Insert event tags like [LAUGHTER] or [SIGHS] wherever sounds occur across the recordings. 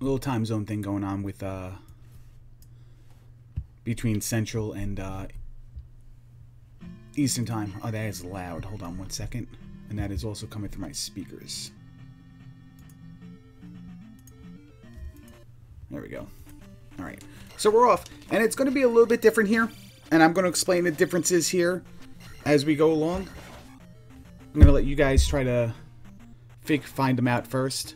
little time zone thing going on with uh, between Central and uh, Eastern Time. Oh, that is loud. Hold on one second. And that is also coming through my speakers. There we go. All right. So we're off. And it's going to be a little bit different here. And I'm going to explain the differences here as we go along. I'm going to let you guys try to fig find them out first.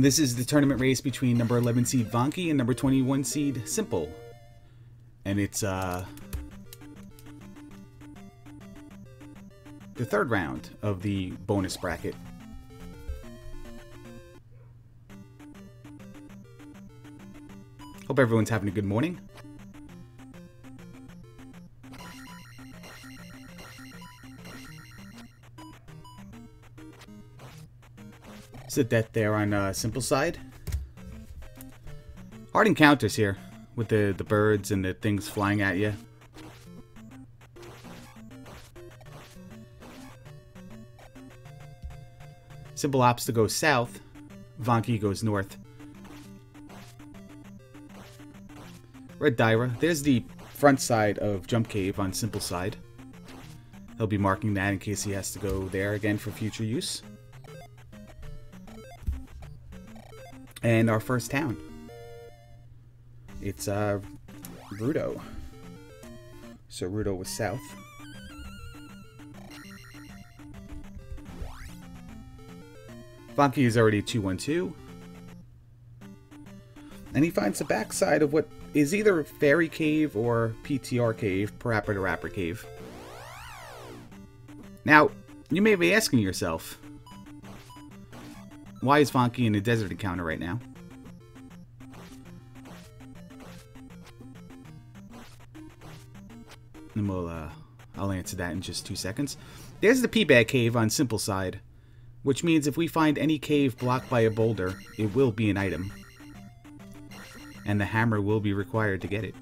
This is the tournament race between number 11 seed Vonkie and number 21 seed Simple. And it's uh, the third round of the bonus bracket. Hope everyone's having a good morning. Sit that there on uh, simple side. Hard encounters here with the, the birds and the things flying at you. Simple Ops to go south. Vonkie goes north. Red Dyra. There's the front side of Jump Cave on Simple side. He'll be marking that in case he has to go there again for future use. And our first town. It's uh, Ruto. So Ruto was south. Vonkie is already 212. And he finds the backside of what is either Fairy Cave or PTR Cave, Parappa the Rapper Cave. Now, you may be asking yourself, why is Vonkie in a desert encounter right now? And we'll, uh, I'll answer that in just two seconds. There's the P-Bag Cave on Simple Side, which means if we find any cave blocked by a boulder, it will be an item. And the hammer will be required to get it.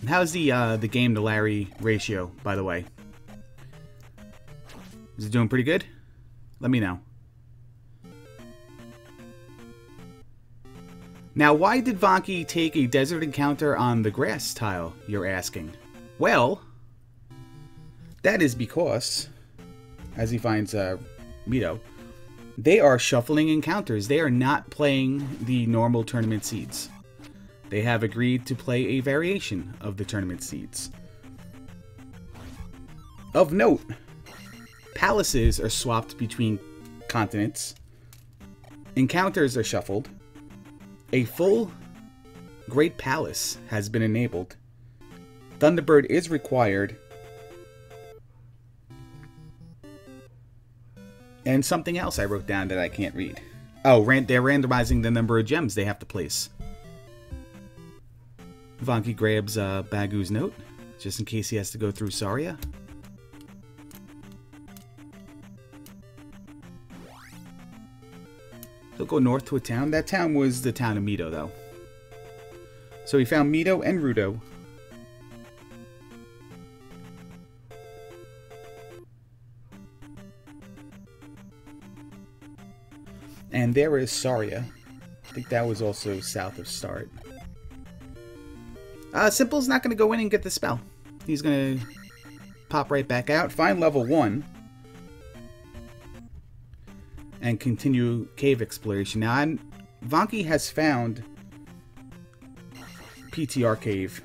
And how's the uh, the game to Larry ratio, by the way? Is it doing pretty good? Let me know. Now, why did Vonkie take a desert encounter on the grass tile, you're asking? Well, that is because, as he finds uh, Mido, they are shuffling encounters. They are not playing the normal tournament seeds. They have agreed to play a variation of the tournament seeds. Of note, palaces are swapped between continents, encounters are shuffled, a full Great Palace has been enabled, Thunderbird is required, and something else I wrote down that I can't read. Oh, ran they're randomizing the number of gems they have to place. Vonkie grabs uh, Bagu's note, just in case he has to go through Saria. He'll go north to a town. That town was the town of Mido, though. So he found Mido and Ruto. And there is Saria. I think that was also south of Start. Uh, Simple's not going to go in and get the spell. He's going to pop right back out, find level 1, and continue cave exploration. Now, I'm, Vonkie has found PTR Cave.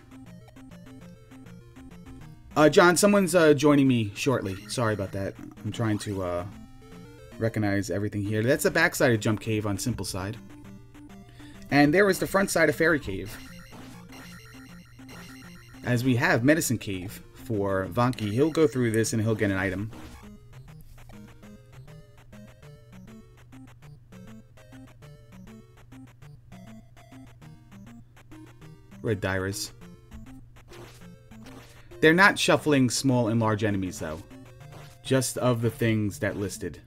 Uh, John, someone's uh, joining me shortly. Sorry about that. I'm trying to uh, recognize everything here. That's the backside of Jump Cave on Simple Side. And there is the front side of Fairy Cave. As we have Medicine Cave for Vonkie. He'll go through this and he'll get an item. Red Dyras. They're not shuffling small and large enemies, though. Just of the things that listed.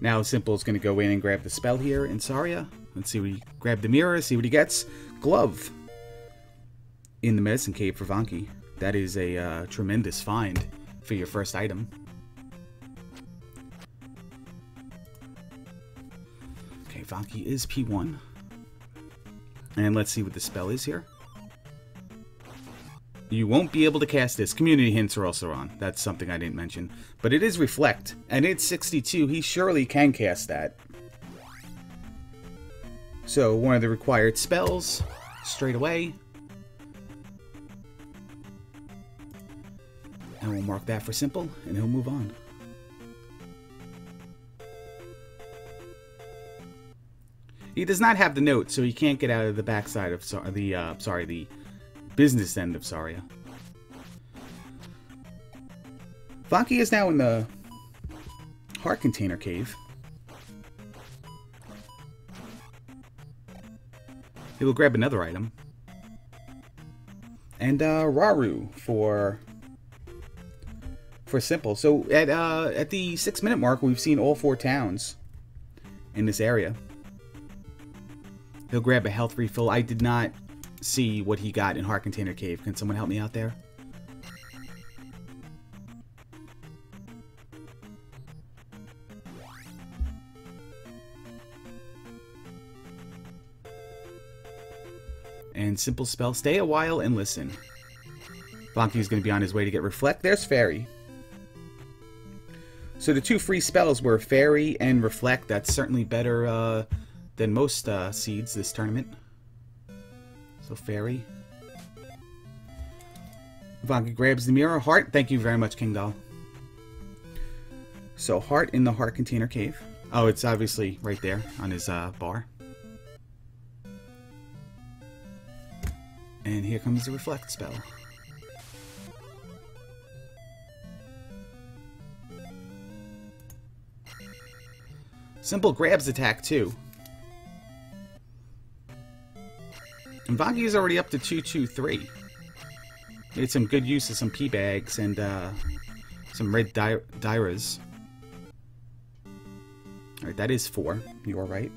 Now Simple's going to go in and grab the spell here in Saria. Let's see what he... Grab the mirror, see what he gets. Glove. In the Medicine Cave for Vonkie. That is a uh, tremendous find for your first item. Okay, Vonkie is P1. And let's see what the spell is here. You won't be able to cast this. Community hints are also on. That's something I didn't mention. But it is Reflect, and it's 62. He surely can cast that. So, one of the required spells, straight away. And we'll mark that for simple, and he'll move on. He does not have the note, so he can't get out of the backside of the, uh, sorry, the business end of Saria. Vonkie is now in the heart container cave. He will grab another item. And uh, Rauru for for simple. So at uh, at the six minute mark, we've seen all four towns in this area. He'll grab a health refill. I did not see what he got in Heart Container Cave. Can someone help me out there? And simple spell, stay a while and listen. is going to be on his way to get Reflect. There's Fairy. So the two free spells were Fairy and Reflect. That's certainly better uh, than most uh, seeds this tournament. So Fairy. Vonkie grabs the mirror. Heart. Thank you very much, King Doll. So Heart in the Heart Container Cave. Oh, it's obviously right there on his uh, bar. And here comes the Reflect spell. Simple grabs attack, too. And Vonkie is already up to 223. Made some good use of some P-Bags and uh, some red dy Dyras. Alright, that is four. You are right.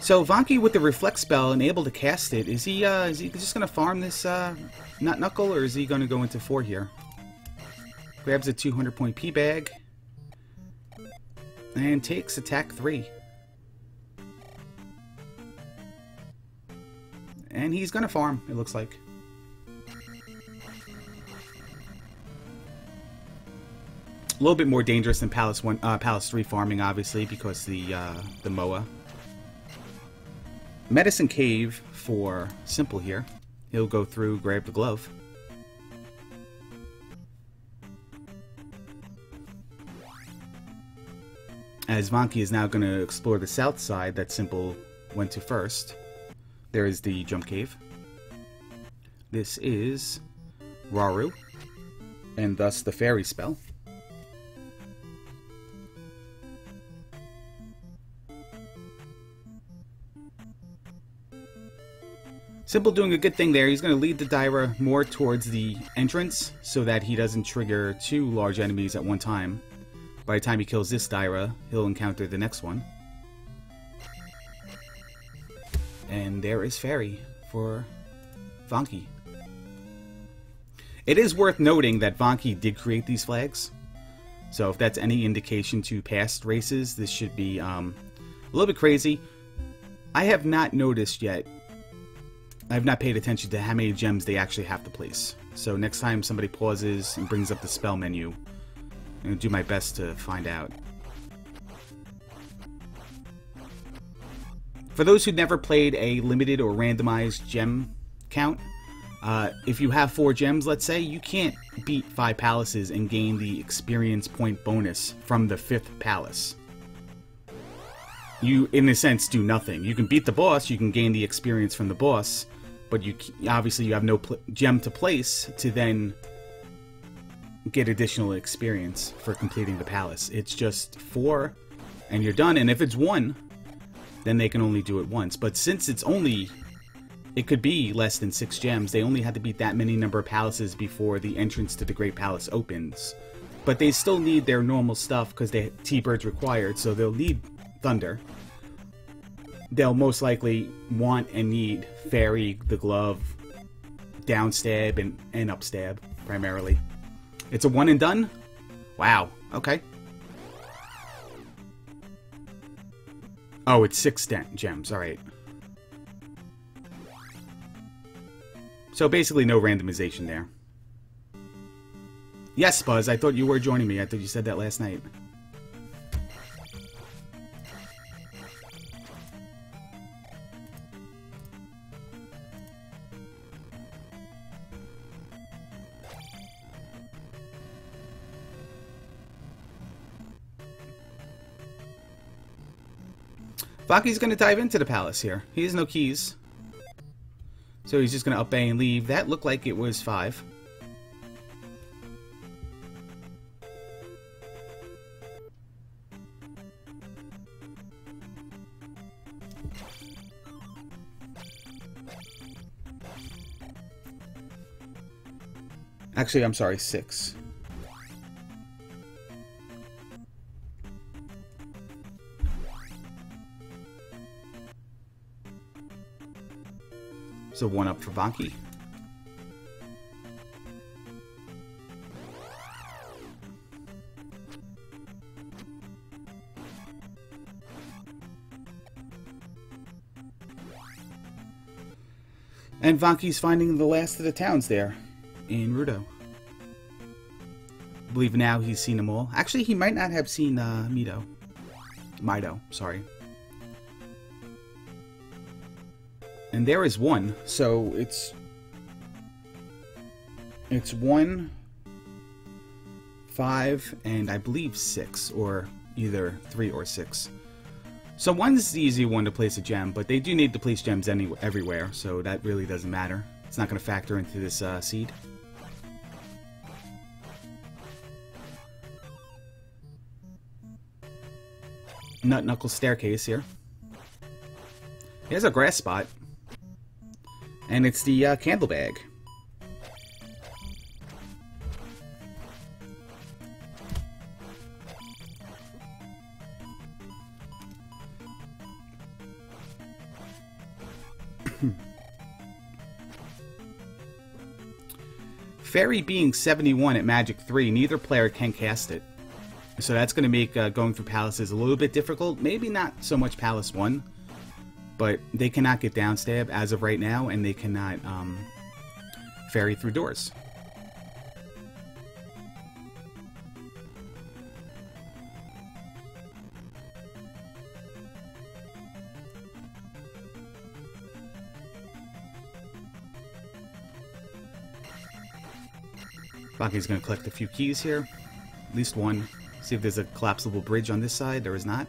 So Vonkie with the reflect spell and able to cast it, is he uh, is he just gonna farm this uh, nut knuckle or is he gonna go into four here? Grabs a 200 point P bag and takes attack three. And he's gonna farm, it looks like. A little bit more dangerous than Palace one, uh, Palace three farming, obviously, because the uh, the Moa Medicine Cave for Simple here. He'll go through, grab the glove. As Vonkie is now going to explore the south side that Simple went to first, there is the jump cave. This is Rauru, and thus the fairy spell. Simple doing a good thing there. He's going to lead the Dyra more towards the entrance so that he doesn't trigger two large enemies at one time. By the time he kills this Dyra, he'll encounter the next one. And there is Fairy for Vonkie. It is worth noting that Vonkie did create these flags. So if that's any indication to past races, this should be um, a little bit crazy. I have not noticed yet I've not paid attention to how many gems they actually have to place. So next time somebody pauses and brings up the spell menu, To do my best to find out. For those who never played a limited or randomized gem count, uh, if you have four gems, let's say, you can't beat five palaces and gain the experience point bonus from the fifth palace. You, in a sense, do nothing. You can beat the boss, you can gain the experience from the boss, but you obviously you have no gem to place to then get additional experience for completing the palace. It's just four, and you're done. And if it's one, then they can only do it once. But since it's only it could be less than six gems. They only had to beat that many number of palaces before the entrance to the Great Palace opens. But they still need their normal stuff because they T-Bird's required, so they'll need Thunder. They'll most likely want and need Fairy, the Glove, Downstab, and, and Upstab, primarily. It's a one and done? Wow, okay. Oh, it's six gems, alright. So basically no randomization there. Yes, Buzz, I thought you were joining me. I thought you said that last night. Vaki's going to dive into the palace here. He has no keys. So he's just going to up A and leave. That looked like it was 5. Actually, I'm sorry, 6. So one up for. And Vonkie's finding the last of the towns there in Ruto. I believe now he's seen them all. Actually, he might not have seen uh, Mido. Mido, sorry. And there is one, so it's it's one, five, and I believe six, or either three or six. So one's the easy one to place a gem, but they do need to place gems any everywhere, so that really doesn't matter. It's not going to factor into this uh, seed. Nut Knuckle Staircase here. Here's a grass spot and it's the uh, candle bag. [COUGHS] Fairy being 71 at Magic 3, neither player can cast it. So that's going to make uh, going through Palaces a little bit difficult. Maybe not so much Palace 1, but they cannot get downstab as of right now, and they cannot um, ferry through doors. Baki's to collect a few keys here. At least one. See if there's a collapsible bridge on this side. There is not.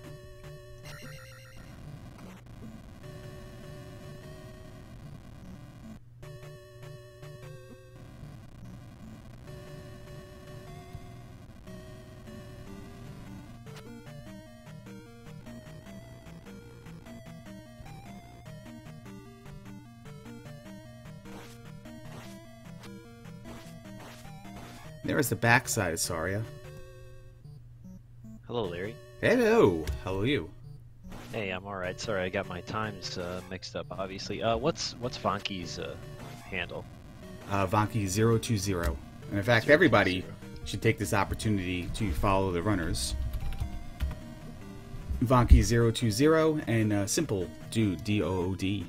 There's the backside of Saria. Hello, Larry. Hello. How are you? Hey, I'm all right. Sorry, I got my times uh, mixed up. Obviously, uh, what's what's Vonkie's uh, handle? Uh, Vonkie 020. And in fact, 020. everybody should take this opportunity to follow the runners. Vonkie 020 and uh, Simple Dude D O O D.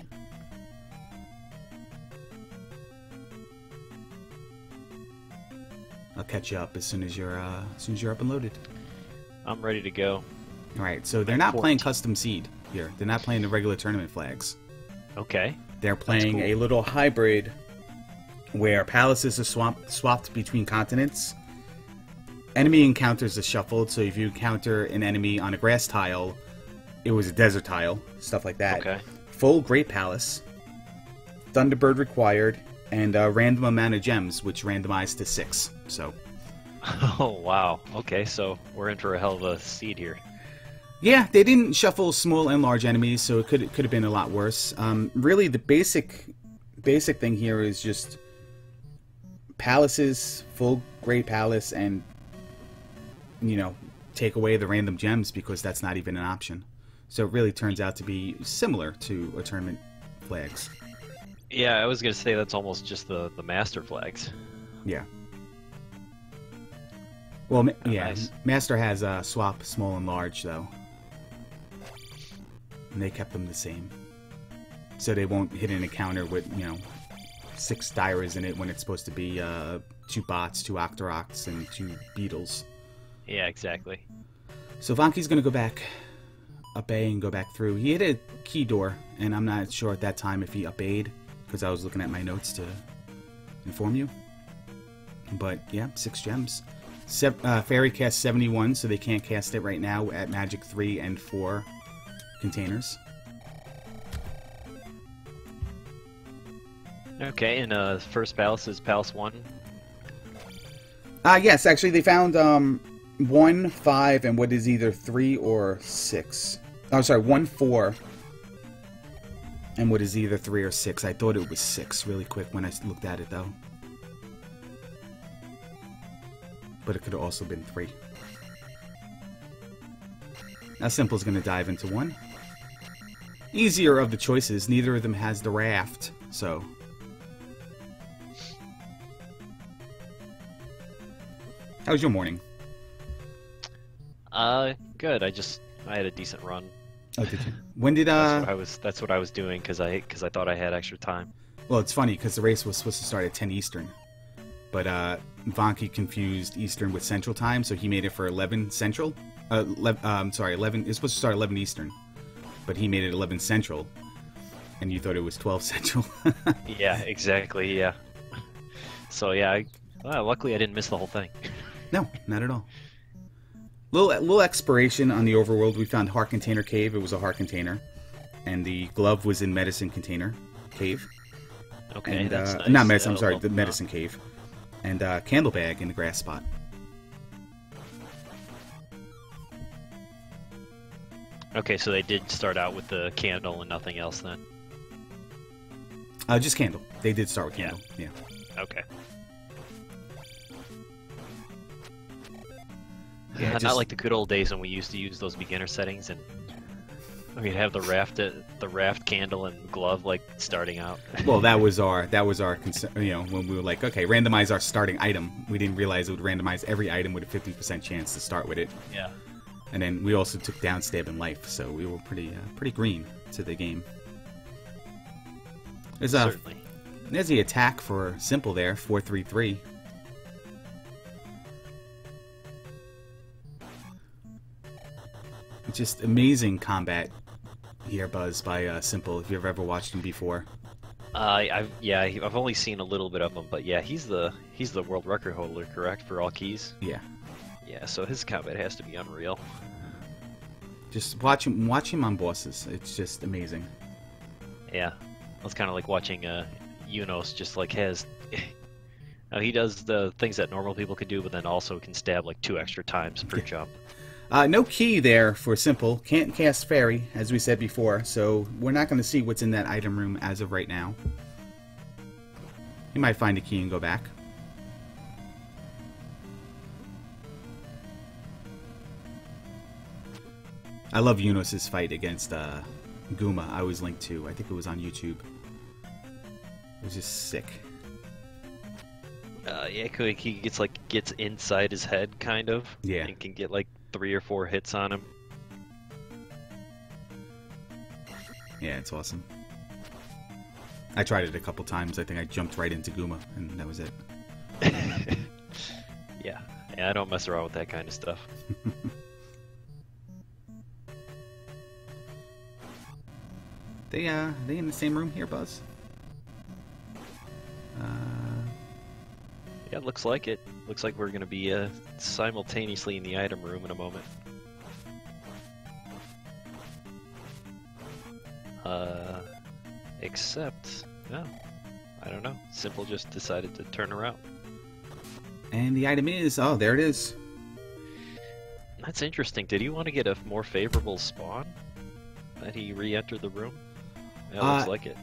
I'll catch you up as soon as you're uh, as soon as you're up and loaded. I'm ready to go. All right, so they're not 14. playing custom seed here. They're not playing the regular tournament flags. Okay. They're playing cool. a little hybrid where palaces are swapped swapped between continents. Enemy encounters are shuffled, so if you encounter an enemy on a grass tile, it was a desert tile, stuff like that. Okay. Full Great Palace, Thunderbird required, and a random amount of gems, which randomized to six. So. [LAUGHS] Oh wow! Okay, so we're in for a hell of a seed here. Yeah, they didn't shuffle small and large enemies, so it could it could have been a lot worse. Um, really, the basic basic thing here is just palaces, full great palace, and you know, take away the random gems because that's not even an option. So it really turns out to be similar to a tournament flags. Yeah, I was gonna say that's almost just the the master flags. Yeah. Well, ma- Oh, yeah, nice. Master has uh, swap small and large though, and they kept them the same, so they won't hit an encounter with you know six Dyras in it when it's supposed to be uh, two bots, two Octoroks, and two Beetles. Yeah, exactly. So Vonkie's gonna go back up A and go back through. He hit a key door, and I'm not sure at that time if he up A'd because I was looking at my notes to inform you. But yeah, six gems. Se- uh, Fairy cast 71, so they can't cast it right now at Magic 3 and 4 containers. Okay, and uh, first palace is Palace One. Uh, yes, actually, they found um, 1, 5, and what is either 3 or 6. Oh, sorry, 1, 4. And what is either 3 or 6. I thought it was 6 really quick when I looked at it, though. But it could have also been 3. Now, Simple's to dive into 1. Easier of the choices. Neither of them has the raft, so... How was your morning? Uh, good. I just I had a decent run. Oh, did you? When did uh? what I was. That's what I was doing because I because I thought I had extra time. Well, it's funny because the race was supposed to start at 10 Eastern, but uh, Vonkie confused Eastern with Central Time, so he made it for 11 Central. Uh, le- um, sorry, 11. It's supposed to start 11 Eastern, but he made it 11 Central, and you thought it was 12 [LAUGHS] Central. Yeah, exactly. Yeah. So yeah, I, well, luckily I didn't miss the whole thing. no, not at all. Little little exploration on the overworld. We found Heart Container Cave. It was a heart container, and the glove was in Medicine Container Cave. Okay, and that's uh, nice. not medicine. I'm That'll sorry, the medicine cave, and uh, candle bag in the grass spot. Okay, so they did start out with the candle and nothing else then. Uh, just candle. They did start with Yeah. candle. Yeah. Okay. Yeah, not just- like the good old days when we used to use those beginner settings and we'd have the raft uh, the raft candle and glove like starting out. [LAUGHS] Well, that was our that was our concern. You know, when we were like, okay, randomize our starting item. We didn't realize it would randomize every item with a 50% chance to start with it. yeah. And then we also took down stab in life, so we were pretty uh, pretty green to the game. There's a Certainly. there's the attack for simple there, four three three. Just amazing combat here, Buzz, by uh, Simple. If you've ever watched him before, Uh, I've yeah, I've only seen a little bit of him, but yeah, he's the he's the world record holder, correct, for all keys. yeah. Yeah, so his combat has to be unreal. Just watch him, watch him on bosses. It's just amazing. Yeah, it's kind of like watching uh, Unos just like has. [LAUGHS] Now he does the things that normal people could do, but then also can stab like two extra times per jump. Uh, no key there for Simple. Can't cast Fairy, as we said before, so we're not going to see what's in that item room as of right now. You might find a key and go back. I love Eunice's fight against uh, Guma. I was linked to. I think it was on YouTube. It was just sick. Uh, yeah, he he gets like gets inside his head, kind of. Yeah. And can get like three or four hits on him. Yeah, it's awesome. I tried it a couple times. I think I jumped right into Guma, and that was it. [LAUGHS] yeah, yeah, I don't mess around with that kind of stuff. [LAUGHS] They uh, they in the same room here, Buzz? Uh, Yeah, it looks like it. Looks like we're gonna be uh, simultaneously in the item room in a moment. Uh, except, no, I don't know. Simple just decided to turn around. and the item is oh, there it is. That's interesting. Did he want to get a more favorable spawn? That he re-entered the room? Yeah, looks Uh, like it.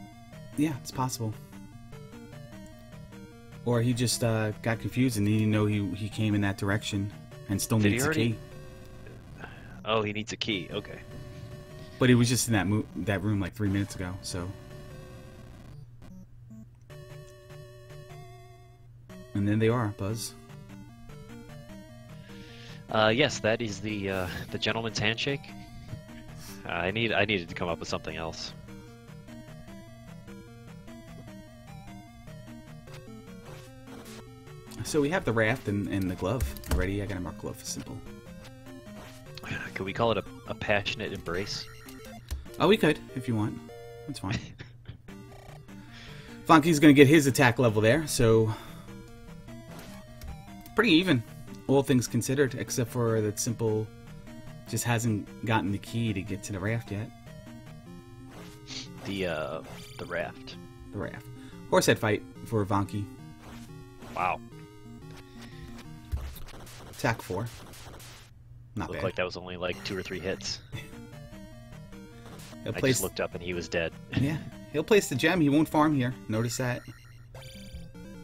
Yeah, it's possible. Or he just uh, got confused and he didn't know he, he came in that direction and still Did needs a key. Oh, he needs a key. Okay. But he was just in that mo- that room like three minutes ago, so. And then they are, Buzz. Uh, yes, that is the uh, the gentleman's handshake. Uh, I need I needed to come up with something else. So we have the raft and, and the glove already. I gotta mark glove for simple. Could we call it a, a passionate embrace? Oh, we could, if you want. That's fine. [LAUGHS] Funky's gonna get his attack level there, so. Pretty even, all things considered, except for that simple just hasn't gotten the key to get to the raft yet. The uh, the raft. The raft. Horsehead fight for Vonkie. Wow, Attack four. Not looked bad. like that was only like two or three hits. he'll I place, just looked up and he was dead. [LAUGHS] yeah, he'll place the gem. He won't farm here. Notice that.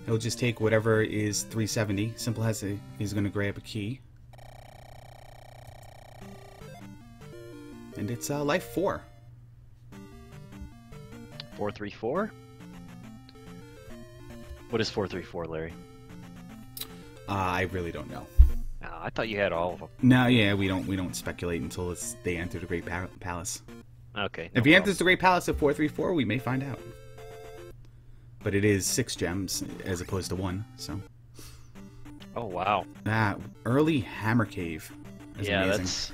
He'll just take whatever is 370. Simple has a. He's gonna grab a key. And it's uh, life four. Four three four. What is four three four, Larry? Uh, I really don't know. Oh, I thought you had all of them. No, yeah, we don't we don't speculate until it's they enter the Great pa- Palace. Okay. if he enters the Great Palace at four three four, we may find out. But it is six gems as opposed to one, so Oh wow. That early Hammer Cave. yeah, amazing. that's.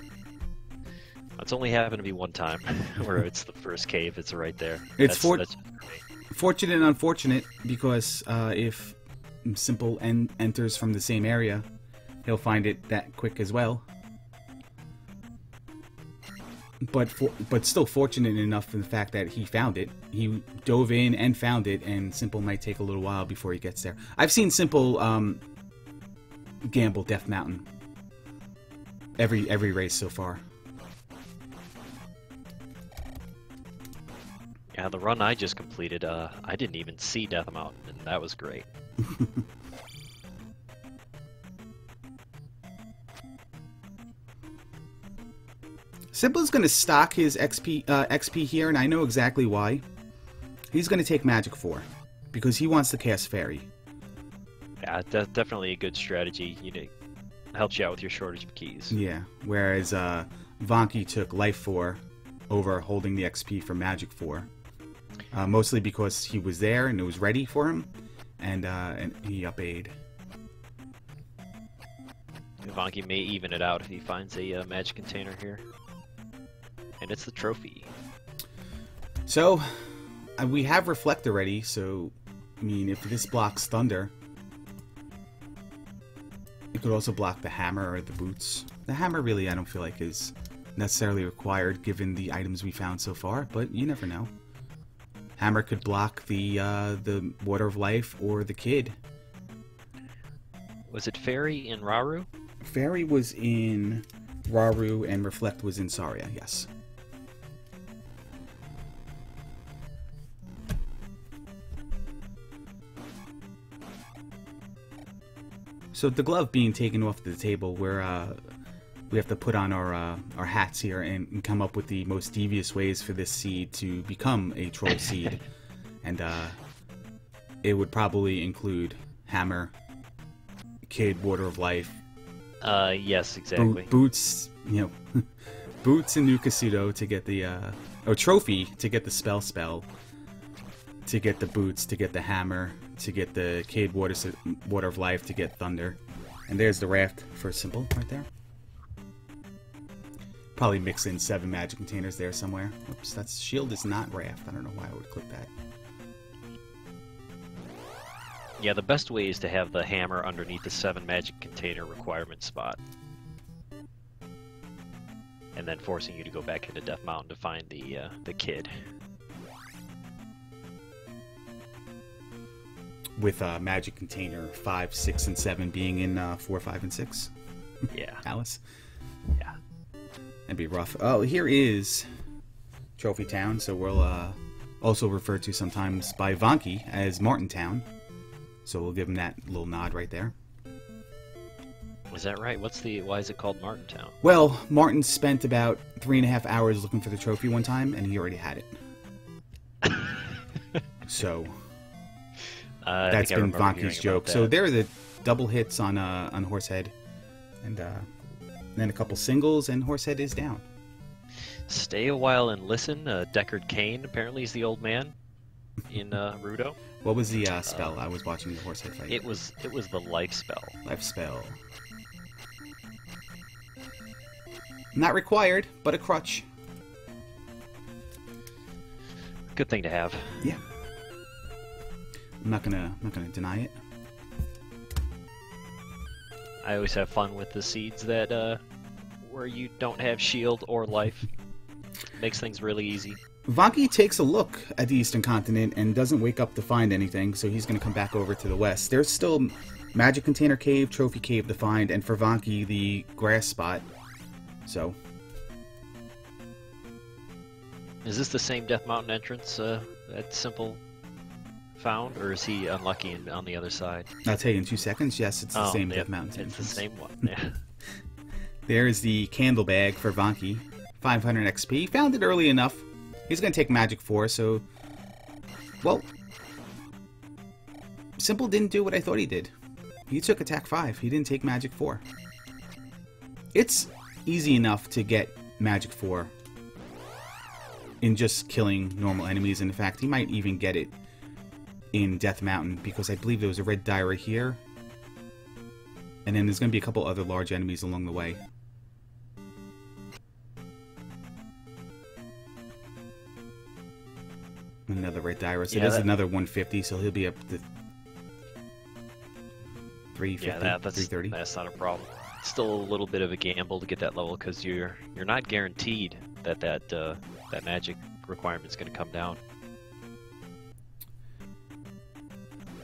That's only happened to be one time, [LAUGHS] where it's the first cave. It's right there. It's That's- for- that's- fortunate and unfortunate because uh, if Simple en- enters from the same area, he'll find it that quick as well. But for, but still fortunate enough in the fact that he found it. He dove in and found it, and Simple might take a little while before he gets there. I've seen Simple um, gamble Death Mountain every every race so far. Yeah, the run I just completed, uh, I didn't even see Death Mountain, and that was great. [LAUGHS] Simple's going to stock his XP uh, XP here, and I know exactly why. He's going to take Magic 4 because he wants to cast Fairy. Yeah, de- definitely a good strategy. You know, helps you out with your shortage of keys. Yeah. Whereas uh, Vonkie took Life 4 over holding the XP for Magic 4. Uh, mostly because he was there and it was ready for him, and, uh, and he upade. Ivanki may even it out if he finds a uh, magic container here. And it's the trophy. So, uh, we have Reflect already, so, I mean, if this blocks Thunder, it could also block the Hammer or the Boots. The Hammer, really, I don't feel like is necessarily required given the items we found so far, but you never know. Hammer could block the uh, the Water of Life or the Kid. Was it Fairy in Rauru? Fairy was in Rauru and Reflect was in Saria, yes. So the glove being taken off the table, we're uh, we have to put on our uh, our hats here and, and come up with the most devious ways for this seed to become a troll [LAUGHS] seed, and uh, it would probably include hammer, kid, water of life, Uh, yes, Bo- exactly. boots, you know, [LAUGHS] boots and new Nukasudo to get the uh, or trophy to get the spell spell, to get the boots, to get the hammer, to get the Cade water water of life, to get thunder, and there's the raft for simple right there. Probably mix in seven magic containers there somewhere. Oops, that's shield is not raft. I don't know why I would click that. Yeah, the best way is to have the hammer underneath the seven magic container requirement spot. And then forcing you to go back into Death Mountain to find the uh, the kid. With uh, magic container five, six, and seven being in uh, four, five, and six. [LAUGHS] Yeah. Alice. Yeah. That'd be rough. Oh, here is Trophy Town, so we'll uh, also refer to sometimes by Vonkie as Martin Town. So we'll give him that little nod right there. Is that right? What's the? Why is it called Martintown? Well, Martin spent about three and a half hours looking for the trophy one time, and he already had it. [LAUGHS] so Uh, that's been remember hearing Vonkie's about joke. that. So there are the double hits on uh, on Horsehead, and uh, then a couple singles, and Horsehead is down. Stay a while and listen. Uh, Deckard Cain apparently is the old man in uh, Ruto. What was the uh, spell? I was watching the Horsehead fight. It was it was the life spell. Life spell. Not required, but a crutch. Good thing to have. Yeah. I'm not gonna I'm not gonna deny it. I always have fun with the seeds that uh, where you don't have shield or life. [LAUGHS] Makes things really easy. Vonkie takes a look at the eastern continent and doesn't wake up to find anything, so he's going to come back over to the west. There's still Magic Container Cave, Trophy Cave to find, and for Vonkie, the grass spot. So, Is this the same Death Mountain entrance uh, that Simple found, or is he unlucky and on the other side? I'll tell you in two seconds. Yes, it's the Oh, same yep, Death Mountain. It's the same one. [LAUGHS] Yeah. There's the candle bag for Vonkie. 500 XP. Found it early enough. He's going to take Magic 4, so... Well... Simple didn't do what I thought he did. He took Attack 5. He didn't take Magic 4. It's easy enough to get Magic 4 in just killing normal enemies. In fact, he might even get it in Death Mountain, because I believe there was a red right here. And then there's going to be a couple other large enemies along the way. Another red die. So Yeah, there's that- another 150, so he'll be up to 350, yeah, that, that's 330. that's not a problem. It's still a little bit of a gamble to get that level because you're you're not guaranteed that that uh, that magic requirement's going to come down.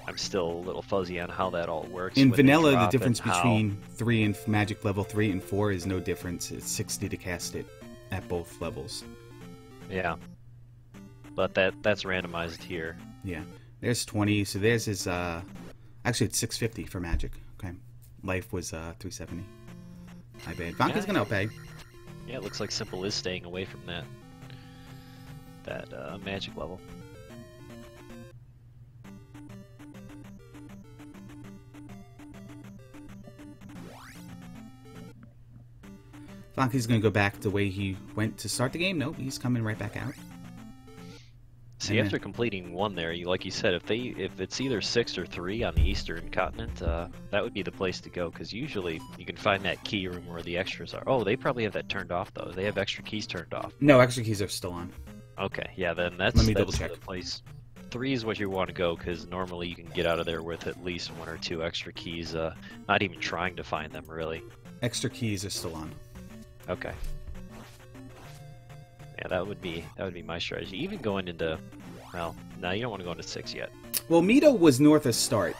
I'm still a little fuzzy on how that all works. In vanilla, the difference and how- between 3 and magic level 3 and 4 is no difference. It's 60 to cast it at both levels. yeah, but that that's randomized here. Yeah. There's 20, so there's his, uh, actually it's 650 for magic. Okay. Life was, uh, 370. I bet. Vanka's Yeah. gonna pay. Yeah, it looks like Simple is staying away from that that uh, magic level. Vanka's gonna go back the way he went to start the game. Nope, he's coming right back out. See, And after completing one there, you like you said, if they if it's either six or three on the eastern continent, uh, that would be the place to go because usually you can find that key room where the extras are. Oh, they probably have that turned off though. They have extra keys turned off. No, extra keys are still on. Okay, yeah, then that's Let me that's double check. the place. Three is what you want to go because normally you can get out of there with at least one or two extra keys. Uh, not even trying to find them really. Extra keys are still on. Okay. Yeah, that would be that would be my strategy. Even going into, well, no, you don't want to go into six yet. Well, Mido was north of start,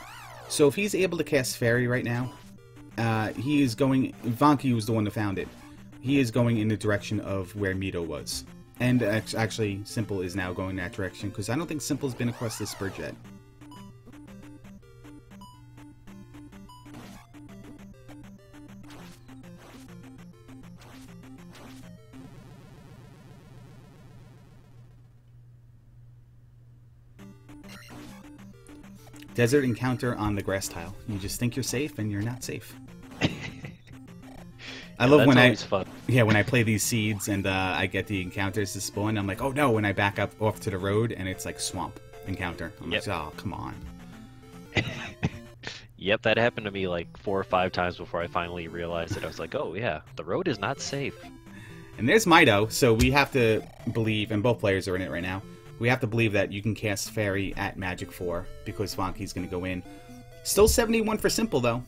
so if he's able to cast Fairy right now, uh, he is going. Vonkie was the one that found it. He is going in the direction of where Mido was, and actually, Simple is now going that direction because I don't think Simple's been across this bridge yet. Desert encounter on the grass tile. You just think you're safe, and you're not safe. [LAUGHS] I love That's when I fun. [LAUGHS] yeah when I play these seeds and uh, I get the encounters to spawn. I'm like, oh no! When I back up off to the road and it's like swamp encounter. I'm Yep. like, oh come on. [LAUGHS] Yep, that happened to me like four or five times before I finally realized it. I was like, oh yeah, the road is not safe. And there's Mido, so we have to believe, and both players are in it right now. We have to believe that you can cast Fairy at Magic 4 because Vonkie's going to go in. Still 71 for Simple though,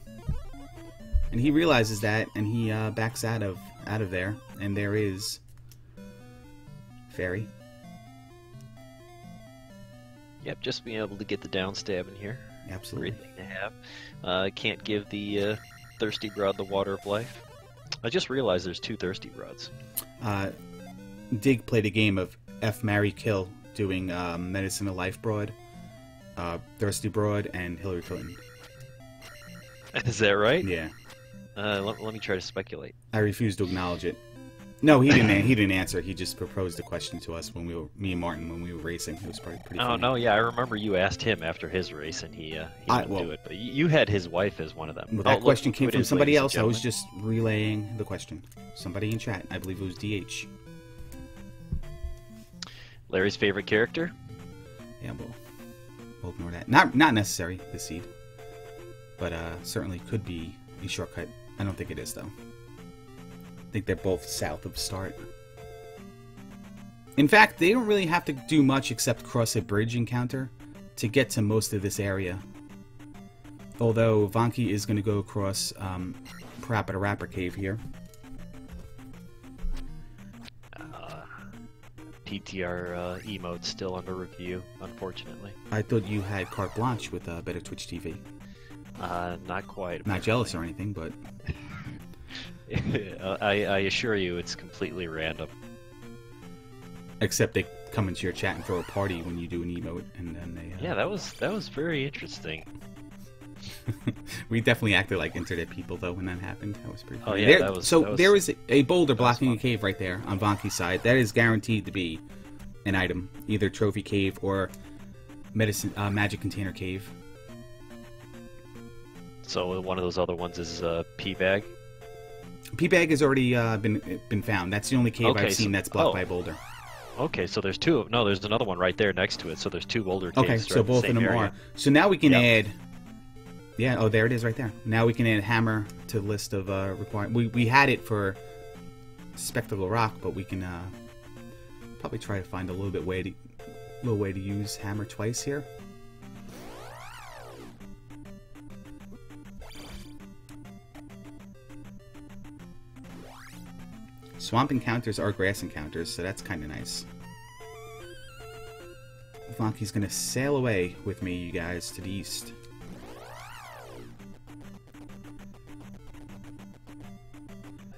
and he realizes that, and he uh, backs out of out of there. And there is Fairy. Yep, just being able to get the down stab in here. Absolutely. Great thing to have. Uh, can't give the uh, thirsty broad the water of life. I just realized there's two thirsty broads. Uh, Dig played a game of F Marry Kill, doing um, Medicine of Life Broad, uh, Thirsty Broad and Hillary Clinton. [LAUGHS] Is that right? Yeah, Uh, let, let me try to speculate. I refuse to acknowledge it. No, he didn't. he didn't answer. He just proposed a question to us when we were me and Martin when we were racing. It was pretty pretty. Oh funny. no, yeah, I remember you asked him after his race, and he uh, he I- wouldn't well- do it. But you, had his wife as one of them. Well, Oh, that look- question look came from somebody else. I was just relaying the question. Somebody in chat. I believe it was DH. Larry's favorite character. Yeah, we'll, we'll ignore that. Not not necessary, the seed. But uh, certainly could be a shortcut. I don't think it is, though. I think they're both south of start. In fact, they don't really have to do much except cross a bridge encounter to get to most of this area. Although Vonkie is going to go across um, Parappa Rapper Cave here. PTR uh, emote still under review, unfortunately. I thought you had carte blanche with uh, Better Twitch TV. Uh, not quite. Not jealous or anything, but [LAUGHS] Uh, I, I assure you, it's completely random. except they come into your chat and throw a party when you do an emote, and then they. Uh, Yeah, that was that was very interesting. [LAUGHS] we definitely acted like internet people though when that happened. That was pretty. Oh, funny. yeah, There- that was- so that was- there is a boulder blocking a cave right there on Vonkie's side. That is guaranteed to be an item, either trophy cave or medicine uh, magic container cave. So one of those other ones is uh, P bag. P bag has already uh, been been found. That's the only cave Okay, I've seen so- that's blocked oh. by a boulder. Okay, so there's two. of No, there's another one right there next to it. So there's two boulder caves. Okay, so both of them area. are. So now we can Yep. add. Yeah. Oh, there it is, right there. Now we can add hammer to the list of uh, required. We we had it for spectacle rock, but we can uh, probably try to find a little bit way to little way to use hammer twice here. Swamp encounters are grass encounters, so that's kind of nice. Vonkie's gonna sail away with me, you guys, to the east.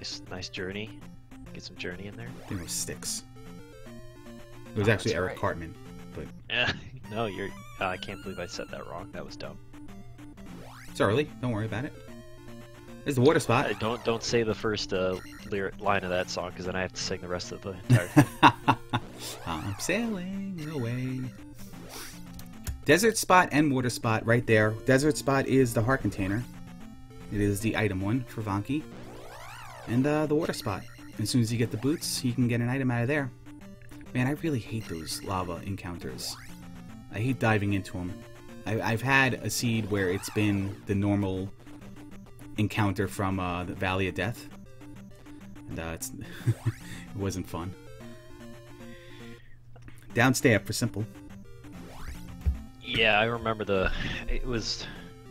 Nice, nice journey. Get some journey in there. I think it was Styx. It was Oh, actually Eric right. Cartman, but Yeah, [LAUGHS] no, you're. Uh, I can't believe I said that wrong. That was dumb. it's early. Don't worry about it. There's the water spot. Uh, don't don't say the first uh, lyric line of that song because then I have to sing the rest of the [LAUGHS] entire thing. I'm sailing away. Desert spot and water spot right there. Desert spot is the heart container. It is the item one for Vonkie. And uh, the water spot. As soon as you get the boots, you can get an item out of there. Man, I really hate those lava encounters. I hate diving into them. I, I've had a seed where it's been the normal encounter from uh, the Valley of Death. And uh, it's [LAUGHS] it wasn't fun. Downstairs for simple. yeah, I remember the. It was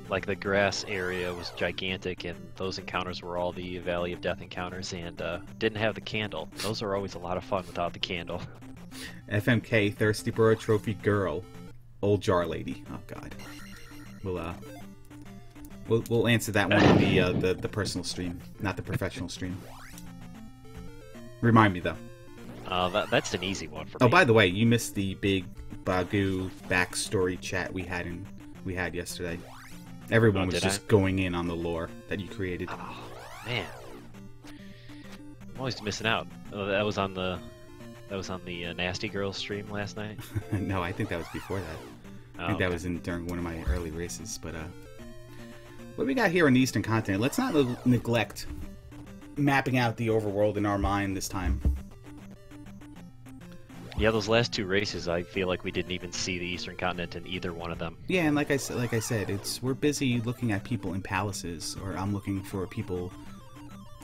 like the grass area was gigantic, and those encounters were all the Valley of Death encounters, and uh, didn't have the candle. Those are always a lot of fun without the candle. [LAUGHS] FMK Thirsty Burrow Trophy Girl. Old Jar Lady. Oh god. We'll uh we'll, we'll answer that one in the, uh, the the personal stream, not the professional stream. Remind me though. Uh, that, that's an easy one for Oh, me. by the way, you missed the big Bagu backstory chat we had in we had yesterday. Everyone Oh, was just I? going in on the lore that you created. Oh, man, I'm always missing out. Oh, that was on the that was on the uh, Nasty Girl stream last night. [LAUGHS] no, I think that was before that. I Oh, think that okay. was in during one of my early races. But uh, what we got here on the Eastern Continent? Let's not neglect mapping out the overworld in our mind this time. Yeah, those last two races, I feel like we didn't even see the Eastern Continent in either one of them. Yeah, and like I said, like I said, it's we're busy looking at people in palaces, or I'm looking for people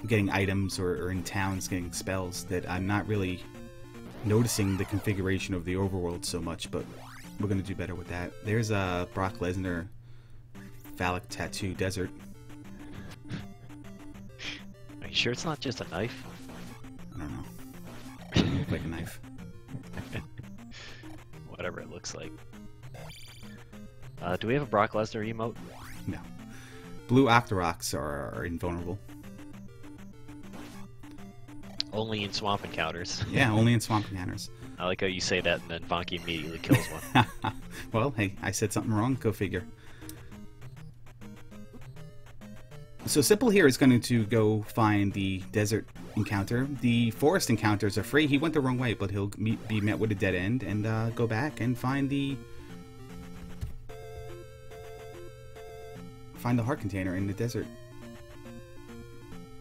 getting items, or, or in towns getting spells that I'm not really noticing the configuration of the overworld so much. But we're gonna do better with that. There's a uh, Brock Lesnar phallic tattoo desert. Are you sure it's not just a knife? I don't know. Like a knife. [LAUGHS] Whatever it looks like. Uh, do we have a Brock Lesnar emote? No. Blue Octoroks are, are invulnerable. Only in swamp encounters. [LAUGHS] Yeah, only in swamp encounters. I like how you say that and then Vonkie immediately kills one. [LAUGHS] well, hey, I said something wrong. Go figure. So Simple here is going to go find the desert encounter. The forest encounters are free. He went the wrong way, but he'll meet, be met with a dead end and uh, go back and find the find the heart container in the desert.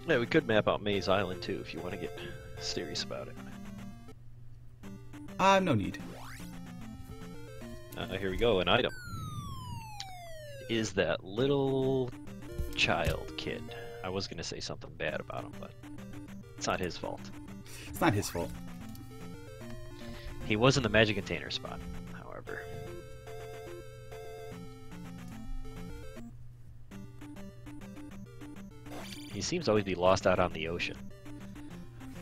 Yeah, we could map out Maze Island too if you want to get serious about it. Uh, no need. Uh, here we go, an item. Is that little child kid. I was gonna say something bad about him, but it's not his fault. It's not his fault. He was in the magic container spot, however. He seems to always be lost out on the ocean.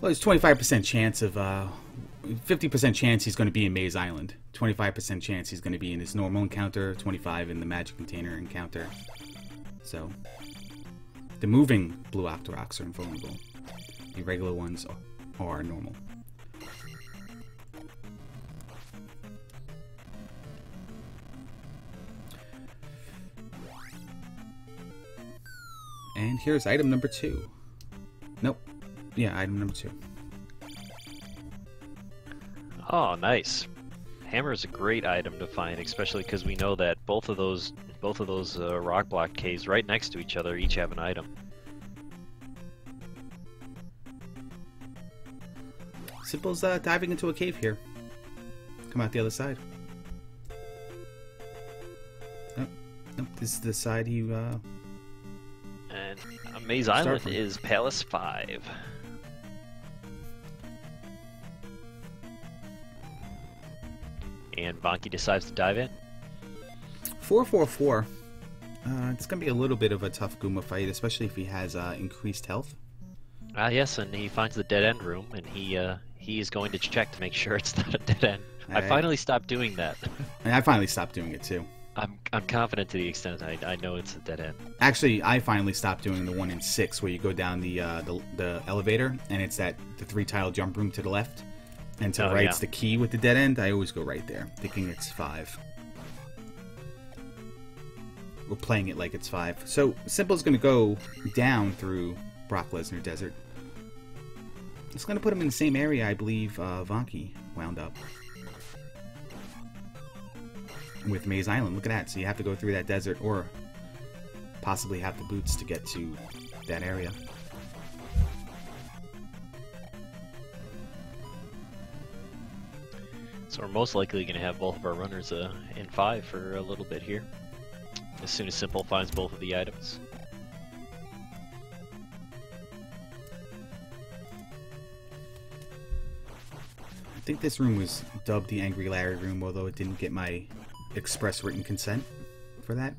Well, there's 25% chance of, uh, 50% chance he's going to be in Maze Island. 25% chance he's going to be in his normal encounter. 25 in the magic container encounter. So, the moving blue Octoroks are invulnerable. The regular ones are normal. And here's item number two. Nope. Yeah, item number two. Oh, nice. Hammer is a great item to find, especially because we know that both of those both of those uh, rock block caves right next to each other each have an item. Simple's uh, diving into a cave here. Come out the other side. Nope. Nope. This is the side you. Uh... And Maze Island from. is Palace 5. And Vonkie decides to dive in. 444. Uh, it's going to be a little bit of a tough Guma fight, especially if he has uh, increased health. Ah, yes, and he finds the dead end room, and he uh, he is going to check to make sure [LAUGHS] it's not a dead end. All I right. finally stopped doing that. [LAUGHS] and I finally stopped doing it too. I'm I'm confident to the extent I, I know it's a dead end. Actually, I finally stopped doing the one in six where you go down the uh, the, the elevator and it's that the three tile jump room to the left, and to the oh, right's yeah. the key with the dead end. I always go right there, thinking it's five. We're playing it like it's five. So Simple's gonna go down through Brock Lesnar Desert. It's gonna put him in the same area I believe uh, Vonkie wound up with Maze Island. Look at that. So you have to go through that desert or possibly have the boots to get to that area. So we're most likely going to have both of our runners uh, in 5 for a little bit here. As soon as Simple finds both of the items. I think this room was dubbed the Angry Larry room, although it didn't get my express written consent for that.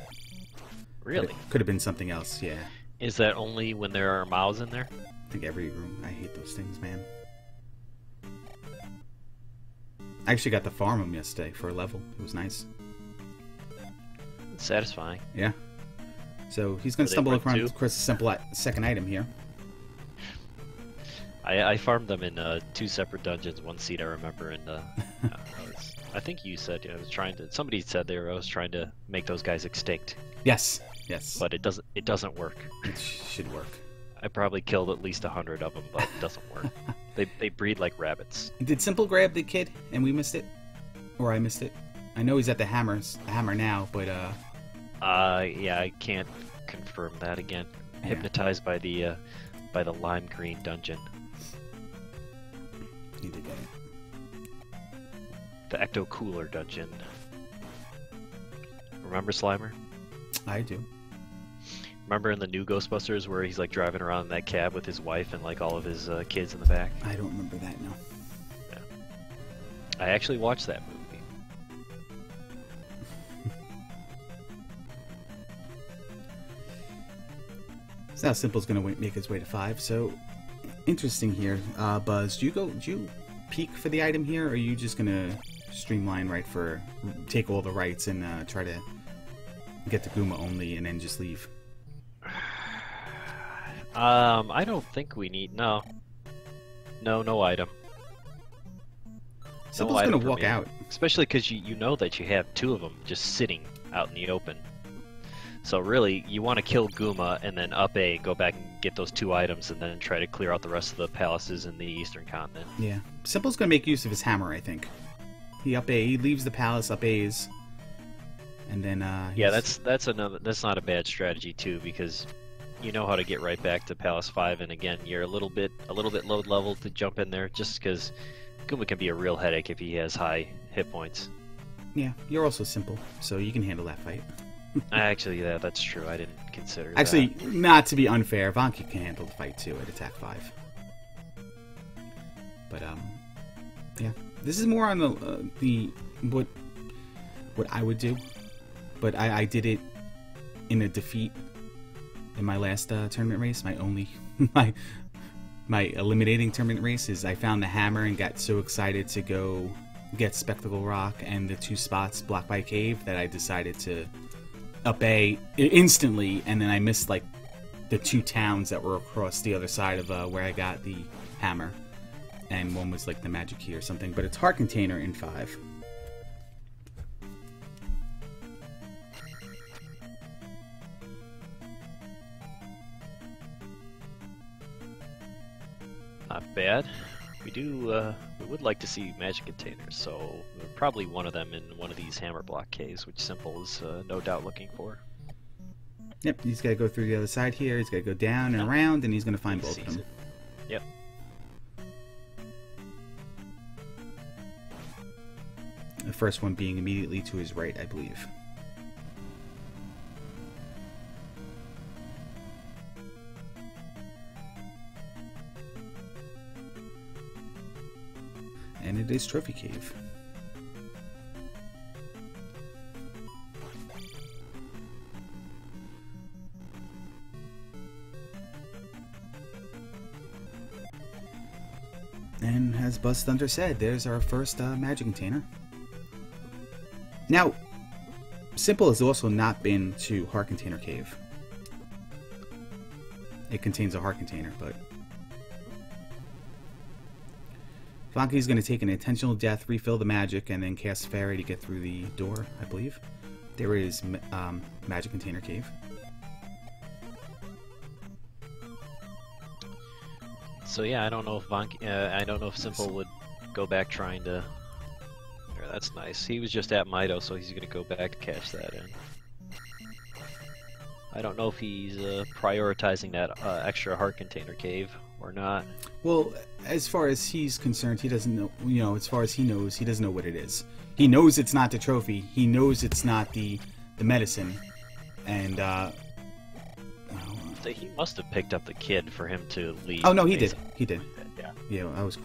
Really? Could have been something else, yeah. Is that only when there are mouths in there? I think every room. I hate those things, man. I actually got to farm them yesterday for a level. It was nice. Satisfying. Yeah. So he's going to stumble across, across a simple second item here. I, I farmed them in uh, two separate dungeons, one seat I remember, and uh, [LAUGHS] I was I think you said I was trying to. Somebody said they were. I was trying to make those guys extinct. Yes. Yes. But it doesn't. It doesn't work. It should work. I probably killed at least a hundred of them, but it doesn't work. [LAUGHS] they they breed like rabbits. Did Simple grab the kid and we missed it, or I missed it? I know he's at the hammers, the hammer now, but uh. Uh yeah, I can't confirm that again. Yeah. Hypnotized by the uh, by the lime green dungeon. To get the Ecto Cooler dungeon. Remember Slimer? I do. Remember in the new Ghostbusters where he's like driving around in that cab with his wife and like all of his uh, kids in the back? I don't remember that, no. Yeah. I actually watched that movie. So now Simple's gonna make his way to five. So interesting here, uh, Buzz. Do you go? Do you peek for the item here, or are you just gonna streamline right for take all the rights and uh, try to get the Guma only and then just leave? [SIGHS] Um, I don't think we need no. No, no item. Simple's item gonna walk me. out. Especially because you, you know that you have two of them just sitting out in the open. So really, you want to kill Guma and then up A, go back and get those two items, and then try to clear out the rest of the palaces in the eastern continent. Yeah. Simple's gonna make use of his hammer, I think. He up A, he leaves the palace up A's. And then, uh. Yeah, that's that's another that's not a bad strategy too because you know how to get right back to Palace Five, and again, you're a little bit a little bit low level to jump in there just because Guma can be a real headache if he has high hit points. Yeah, you're also simple, so you can handle that fight. [LAUGHS] Actually, yeah, that's true. I didn't consider. that. Actually, not to be unfair, Vonkie can handle the fight too at attack five. But um, yeah, this is more on the uh, the what what I would do, but I, I did it in a defeat in my last uh, tournament race. My only [LAUGHS] my my eliminating tournament race is I found the hammer and got so excited to go get Spectacle Rock and the two spots blocked by cave that I decided to up A instantly, and then I missed like the two towns that were across the other side of uh, where I got the hammer, and one was like the magic key or something. But it's heart container in five. Not bad. We do. Uh, we would like to see magic containers, so probably one of them in one of these hammer block caves, which Simple is uh, no doubt looking for. Yep, he's got to go through the other side here. He's got to go down and around, and he's going to find He both of them. it. Yep. The first one being immediately to his right, I believe. And it is Trophy Cave. And as Buzz Thunder said, there's our first uh, magic container. Now, Simple has also not been to Heart Container Cave. It contains a heart container, but. Vonkie's going to take an intentional death, refill the magic, and then cast Fairy to get through the door, I believe. There is um, Magic Container Cave. So yeah, I don't know if Von, uh, I don't know if Simple would go back trying to. There, that's nice. He was just at Mido, so he's gonna go back to cash that in. I don't know if he's uh, prioritizing that uh, extra heart container cave or not. Well, as far as he's concerned, he doesn't know. You know, as far as he knows, he doesn't know what it is. He knows it's not the trophy. He knows it's not the the medicine, and uh, So he must have picked up the kid for him to leave. oh no, he did. He did. Yeah. Yeah, I was.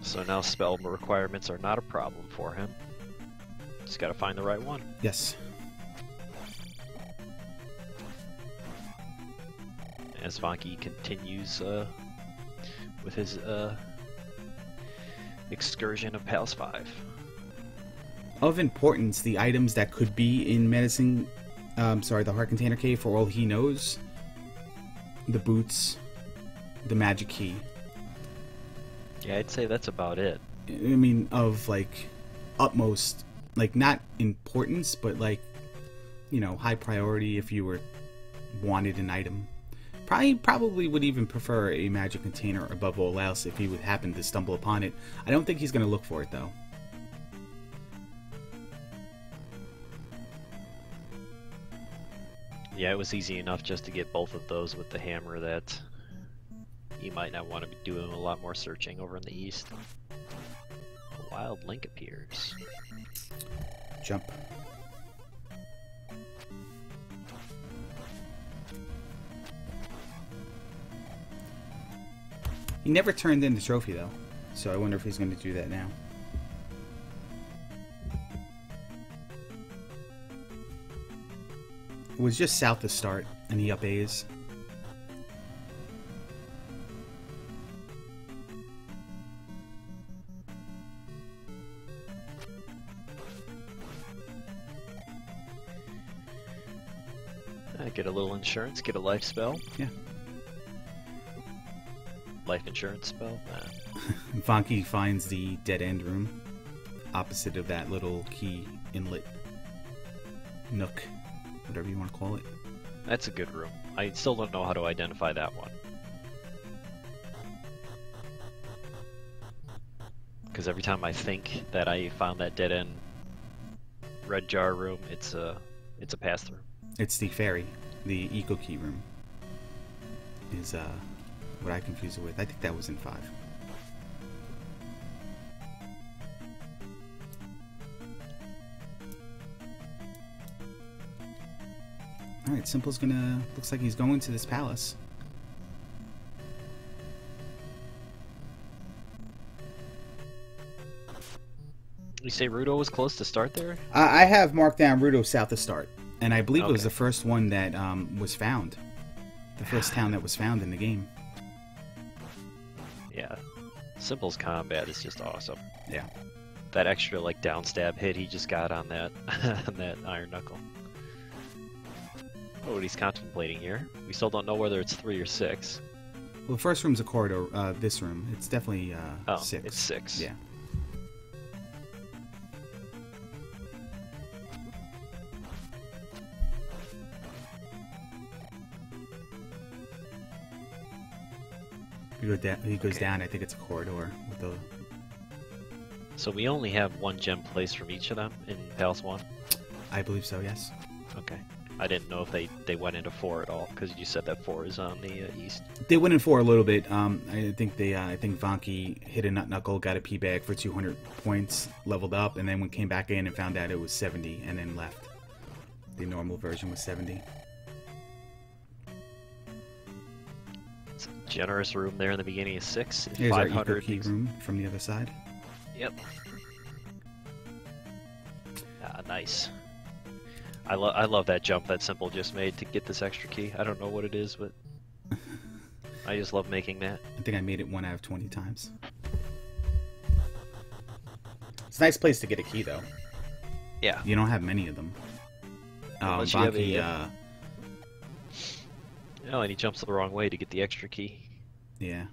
So now spell requirements are not a problem for him. Just gotta find the right one. Yes. As Vonkie continues uh, with his uh, excursion of Palace 5. Of importance, the items that could be in medicine. Um, sorry, the heart container cave. For all he knows, the boots, the magic key. Yeah, I'd say that's about it. I mean, of like utmost, like not importance, but like, you know, high priority if you were wanted an item. Probably, probably would even prefer a magic container above all else if he would happen to stumble upon it. I don't think he's going to look for it though. Yeah, it was easy enough just to get both of those with the hammer that you might not want to be doing a lot more searching over in the east. A wild link appears. Jump. He never turned in the trophy though, so I wonder if he's going to do that now. It was just south to start, and he up A's. Get a little insurance, get a life spell. Yeah. Life insurance spell? Nah. [LAUGHS] Vonkie finds the dead end room opposite of that little key inlet nook, whatever you want to call it. That's a good room. I still don't know how to identify that one. Because every time I think that I found that dead end red jar room, it's a it's a pass through. It's the ferry, the eco key room. Is uh, what I confuse it with. I think that was in five. Alright, Simple's gonna. Looks like he's going to this palace. You say Ruto was close to start there? I I have marked down Ruto south of start, and I believe it was the first one that um, was found. The first town that was found in the game. Yeah. Simple's combat is just awesome. Yeah. That extra like down stab hit he just got on that [LAUGHS] on that iron knuckle. Oh, what he's contemplating here. We still don't know whether it's three or six. Well, first room's a corridor. Uh, this room, it's definitely uh, Oh, six. it's six. Yeah. He, go da- he goes Okay. down. I think it's a corridor with the. So we only have one gem placed from each of them in Palace One. I believe so. Yes. Okay. I didn't know if they they went into four at all because you said that four is on the uh, east. They went in 4 a little bit. Um, I think they. Uh, I think Vonkie hit a nut knuckle, got a p bag for 200 points, leveled up, and then when came back in and found out it was 70, and then left. The normal version was 70. Generous room there in the beginning of six. Here's our eco key room from the other side. Yep. Ah, nice. I love I love that jump that Simple just made to get this extra key. I don't know what it is, but [LAUGHS] I just love making that. I think I made it one out of 20 times. It's a nice place to get a key, though. Yeah. You don't have many of them. Um, have a, uh, Oh, and he jumps the wrong way to get the extra key. Yeah.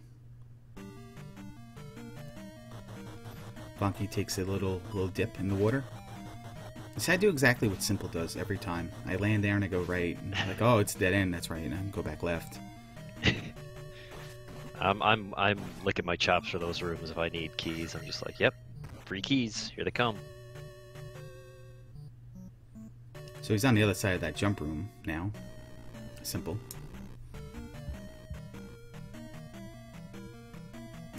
Vonkie takes a little little dip in the water. See, I do exactly what Simple does every time. I land there and I go right. And I'm like, oh, it's dead end. That's right. And I go back left. [LAUGHS] I'm I'm I'm licking my chops for those rooms if I need keys. I'm just like, yep, free keys. Here they come. So he's on the other side of that jump room now. Simple.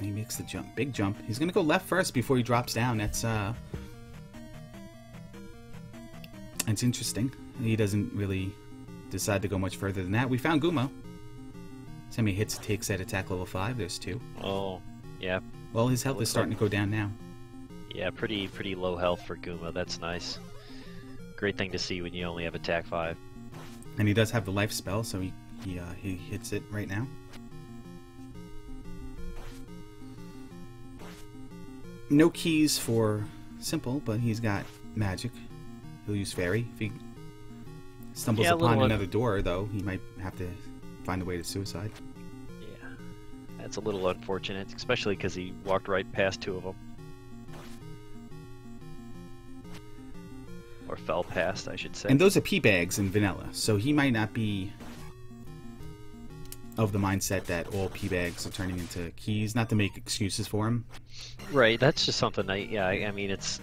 He makes the jump, big jump. He's gonna go left first before he drops down. That's uh, it's interesting. He doesn't really decide to go much further than that. We found Guma. Many hits takes at attack level five. There's two. Oh, yeah, Well, his health is starting like- to go down now. yeah, pretty pretty low health for Guma. That's nice. Great thing to see when you only have attack five. And he does have the life spell, so he he uh, he hits it right now. No keys for simple, but he's got magic. He'll use fairy. If he stumbles Yeah, upon another door, though, he might have to find a way to suicide. Yeah, that's a little unfortunate, especially because he walked right past two of them. Or fell past, I should say. And those are pea bags in vanilla, so he might not be of the mindset that all pea bags are turning into keys. Not to make excuses for him. Right, that's just something I yeah, I, I mean it's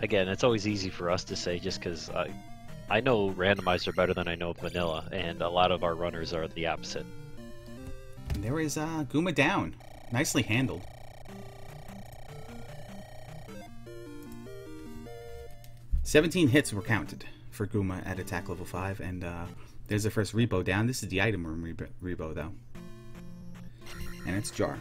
again, it's always easy for us to say just cuz I I know randomizer better than I know vanilla and a lot of our runners are the opposite. There is uh, Guma down. Nicely handled. Seventeen hits were counted for Guma at attack level five, and uh, there's the first Rebo down. This is the item room Rebo, Rebo though, and it's Jar.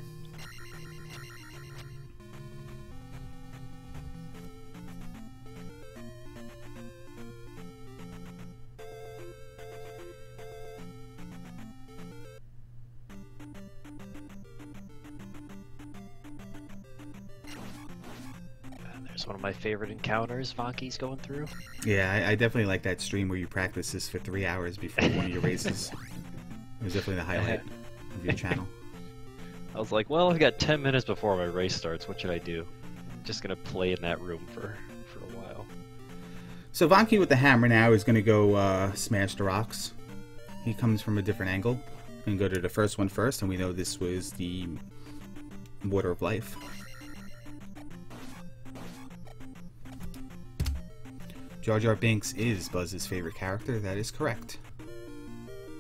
My favorite encounters Vonkie's going through. Yeah, I, I definitely like that stream where you practice this for three hours before one of your races. [LAUGHS] It was definitely the highlight of your channel. [LAUGHS] I was like, well, I've got 10 minutes before my race starts. What should I do? I'm just gonna play in that room for for a while. So Vonkie with the hammer now is going to go uh, smash the rocks. He comes from a different angle. And go to the first one first, and we know this was the Water of Life. Jar Jar Binks is Buzz's favorite character. That is correct.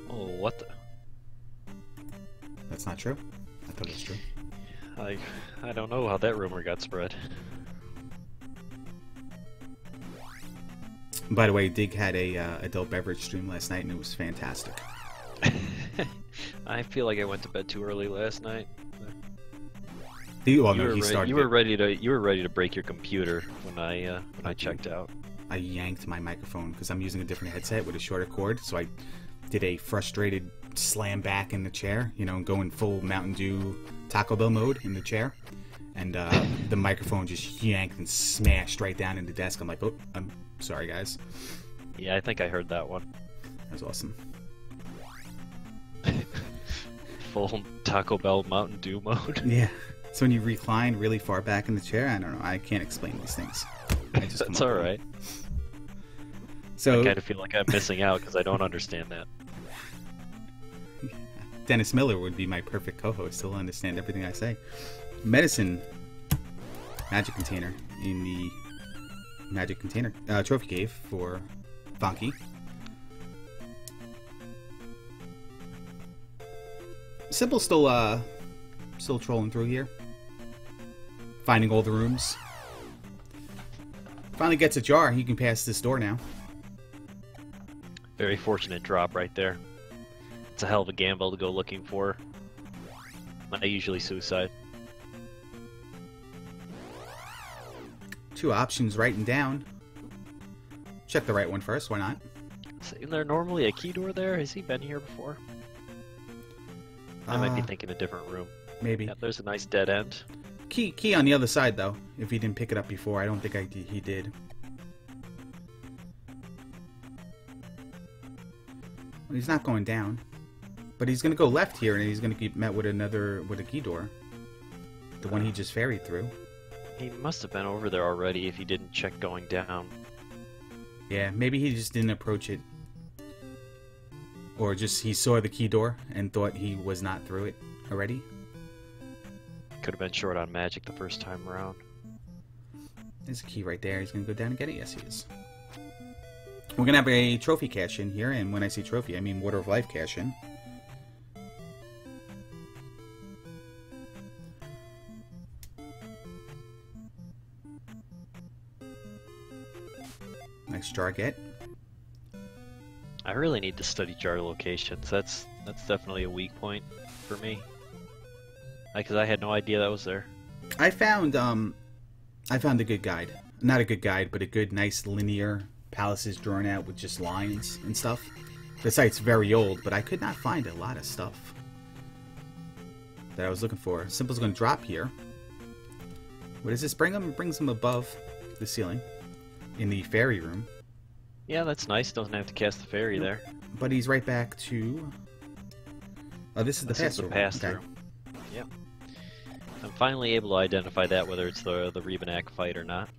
Oh, what the? That's not true. I thought it was true. I I don't know how that rumor got spread. By the way, Dig had a uh, adult beverage stream last night, and it was fantastic. [LAUGHS] I feel like I went to bed too early last night. The, well, you, no, were he ready, started. you were ready to you were ready to break your computer when I uh, when I checked out. I yanked my microphone because I'm using a different headset with a shorter cord. So I did a frustrated slam back in the chair, you know, going full Mountain Dew Taco Bell mode in the chair. And uh, the microphone just yanked and smashed right down in the desk. I'm like, oh, I'm sorry, guys. Yeah, I think I heard that one. That was awesome. [LAUGHS] Full Taco Bell Mountain Dew mode. [LAUGHS] Yeah. So when you recline really far back in the chair, I don't know. I can't explain these things. I just [LAUGHS] That's all with them. So I kind of feel like I'm missing out because I don't understand that. [LAUGHS] Dennis Miller would be my perfect co-host. He'll understand everything I say. Medicine magic container in the magic container uh, trophy cave for Vonkie. Simple still uh still trolling through here. Finding all the rooms. Finally gets a jar. He can pass this door now. Very fortunate drop right there. It's a hell of a gamble to go looking for. I usually suicide. Two options writing down. Check the right one first, why not? Isn't there normally a key door there? Has he been here before? I might be Uh, thinking a different room. Maybe. Yeah, there's a nice dead end. Key key on the other side though. If he didn't pick it up before, I don't think I he did. He's not going down, but he's gonna go left here, and he's gonna get met with another with a key door. The one he just ferried through. He must have been over there already if he didn't check going down. Yeah, maybe he just didn't approach it, or just he saw the key door and thought he was not through it already. Could have been short on magic the first time around. There's a key right there. He's gonna go down and get it. Yes, he is. We're gonna have a trophy cash in here, and when I say trophy, I mean Water of Life cash in. Nice jar get. I really need to study jar locations. That's that's definitely a weak point for me. Because I had no idea that was there. I found um, I found a good guide. Not a good guide, but a good, nice linear palaces drawn out with just lines and stuff. The site's very old, but I could not find a lot of stuff that I was looking for. Simple's going to drop here. What does this bring him? It brings him above the ceiling in the fairy room, Yeah, that's nice. Doesn't have to cast the fairy there. but he's right back to. Oh, this is the This pass is the through. pass Okay. Yep. I'm finally able to identify that whether it's the the Rebonack fight or not.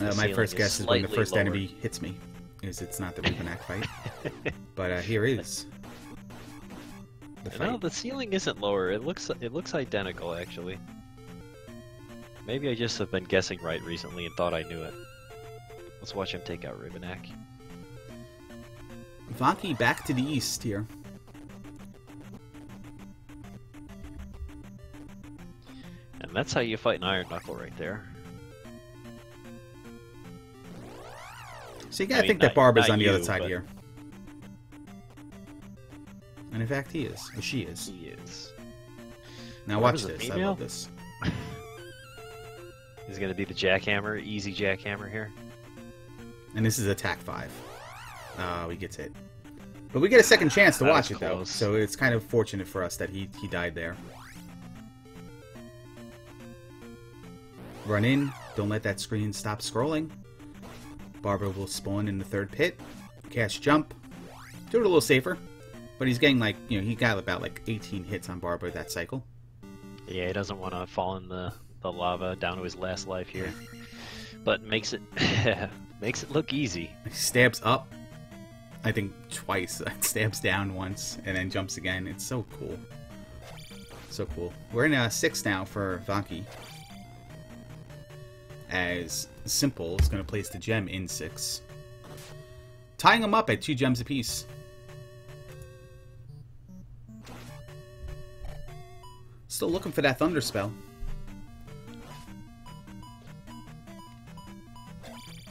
Uh, my first guess is when the first lower. enemy hits me, is it's not the Rebonack fight. [LAUGHS] But uh, here is the fight. No, the ceiling isn't lower. It looks it looks identical actually. Maybe I just have been guessing right recently and thought I knew it. Let's watch him take out Rebonack. Vonkie back to the east here. And that's how you fight an Iron Knuckle right there. So you gotta mean, think that Barba's on the other side but- here. And in fact, he is. Or she is. He is. Now watch this. I love this. [LAUGHS] He's gonna be the jackhammer, easy jackhammer here. And this is attack five. Ah, oh, he gets hit. But we get a second chance to That watch it though, so it's kind of fortunate for us that he he died there. Run in. Don't let that screen stop scrolling. Barba will spawn in the third pit. Cash jump. Do it a little safer. But he's getting like, you know, he got about like 18 hits on Barba that cycle. Yeah, he doesn't want to fall in the, the lava down to his last life here. [LAUGHS] But makes it [LAUGHS] makes it look easy. He stabs up, I think twice. [LAUGHS] stabs down once and then jumps again. It's so cool. So cool. We're in a six now for Vonkie. As Simple is going to place the gem in six. Tying them up at two gems apiece. Still looking for that Thunder Spell.